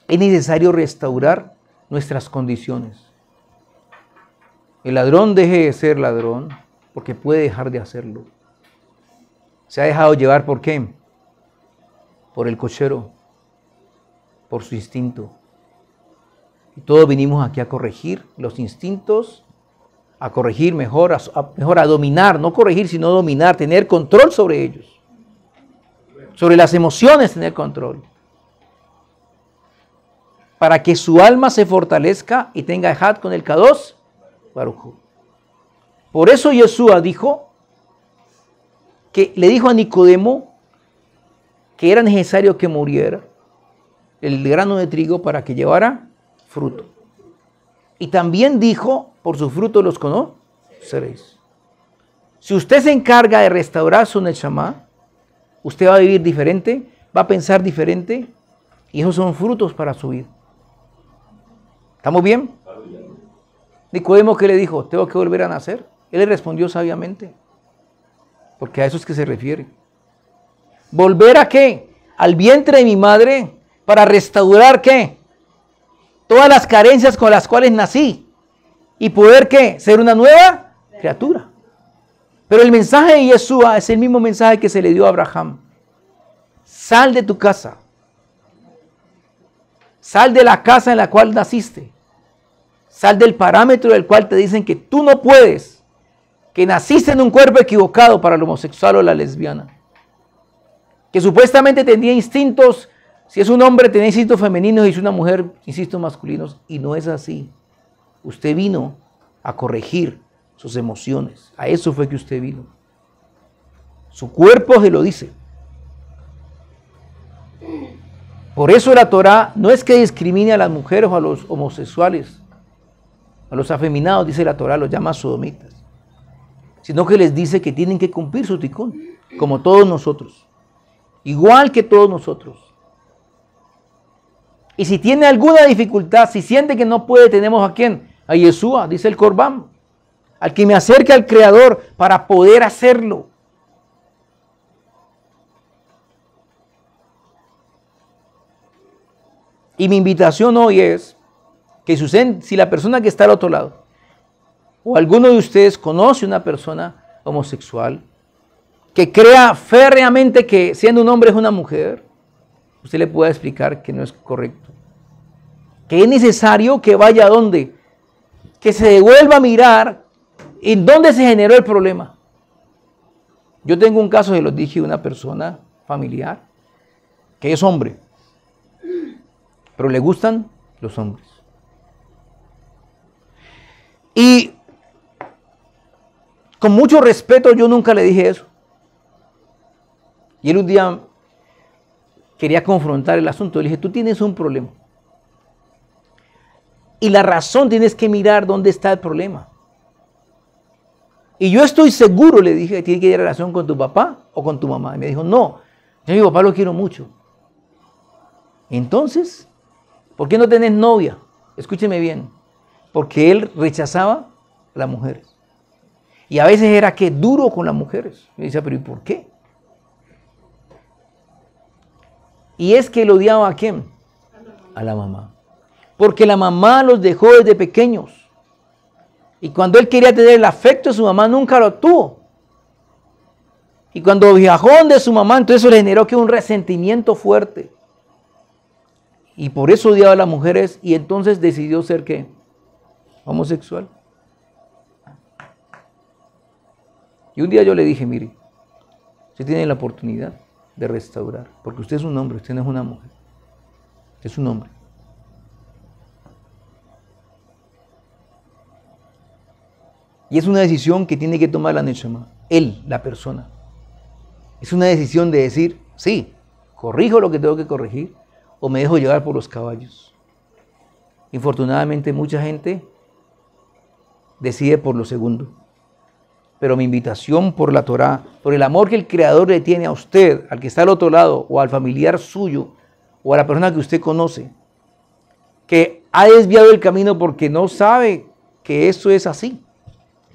es necesario restaurar nuestras condiciones. El ladrón deje de ser ladrón, porque puede dejar de hacerlo. Se ha dejado llevar por qué? Por el cochero, por su instinto. Y todos vinimos aquí a corregir los instintos, a corregir mejor, a, mejor a dominar, no corregir, sino dominar, tener control sobre ellos. Sobre las emociones tener control. Para que su alma se fortalezca y tenga hat con el K2, Baruj. Por eso Yeshua dijo que le dijo a Nicodemo que era necesario que muriera el grano de trigo para que llevara fruto. Y también dijo, por su fruto los conoceréis. Si usted se encarga de restaurar su Neshama, usted va a vivir diferente, va a pensar diferente, y esos son frutos para su vida. ¿Estamos bien? Nicodemo, ¿qué le dijo? Tengo que volver a nacer. Él le respondió sabiamente, porque a eso es que se refiere. ¿Volver a qué? Al vientre de mi madre para restaurar qué? Todas las carencias con las cuales nací y poder qué? Ser una nueva criatura. Pero el mensaje de Yeshua es el mismo mensaje que se le dio a Abraham. Sal de tu casa. Sal de la casa en la cual naciste. Sal del parámetro del cual te dicen que tú no puedes. Que naciste en un cuerpo equivocado para el homosexual o la lesbiana. Que supuestamente tenía instintos, si es un hombre tenía instintos femeninos y si es una mujer instintos masculinos. Y no es así. Usted vino a corregir sus emociones. A eso fue que usted vino. Su cuerpo se lo dice. Por eso la Torah no es que discrimine a las mujeres o a los homosexuales, a los afeminados, dice la Torah, los llama sodomitas, sino que les dice que tienen que cumplir su ticón, como todos nosotros, igual que todos nosotros. Y si tiene alguna dificultad, si siente que no puede, tenemos a quién? A Yeshua, dice el Corbán al que me acerque al Creador para poder hacerlo. Y mi invitación hoy es que si la persona que está al otro lado o alguno de ustedes conoce una persona homosexual que crea férreamente que siendo un hombre es una mujer, usted le pueda explicar que no es correcto. Que es necesario que vaya a donde, que se devuelva a mirar ¿En dónde se generó el problema? Yo tengo un caso, se lo dije, de una persona familiar que es hombre, pero le gustan los hombres. Y con mucho respeto yo nunca le dije eso. Y él un día quería confrontar el asunto. Le dije, tú tienes un problema. Y la razón tienes que mirar dónde está el problema. Y yo estoy seguro, le dije, que tiene que ir relación con tu papá o con tu mamá. Y me dijo, no, yo a mi papá lo quiero mucho. Entonces, ¿por qué no tenés novia? Escúcheme bien. Porque él rechazaba a las mujeres. Y a veces era que duro con las mujeres. Me decía, pero ¿y por qué? Y es que lo odiaba a quién? A la mamá. Porque la mamá los dejó desde pequeños. Y cuando él quería tener el afecto de su mamá, nunca lo tuvo. Y cuando viajó de su mamá, entonces le generó que un resentimiento fuerte. Y por eso odiaba a las mujeres y entonces decidió ser qué? Homosexual. Y un día yo le dije, mire, usted tiene la oportunidad de restaurar, porque usted es un hombre, usted no es una mujer. Usted es un hombre. Y es una decisión que tiene que tomar la Neshama, él, la persona. Es una decisión de decir, sí, corrijo lo que tengo que corregir o me dejo llevar por los caballos. Infortunadamente mucha gente decide por lo segundo. Pero mi invitación por la Torá, por el amor que el Creador le tiene a usted, al que está al otro lado, o al familiar suyo, o a la persona que usted conoce, que ha desviado el camino porque no sabe que eso es así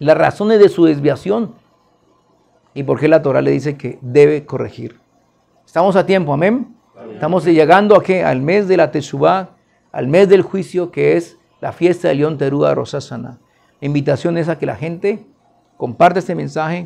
las razones de su desviación y por qué la Torah le dice que debe corregir. Estamos a tiempo, amén. Estamos llegando a qué? Al mes de la Teshuvah, al mes del juicio que es la fiesta de León Teruda Rosasana. La invitación es a que la gente comparte este mensaje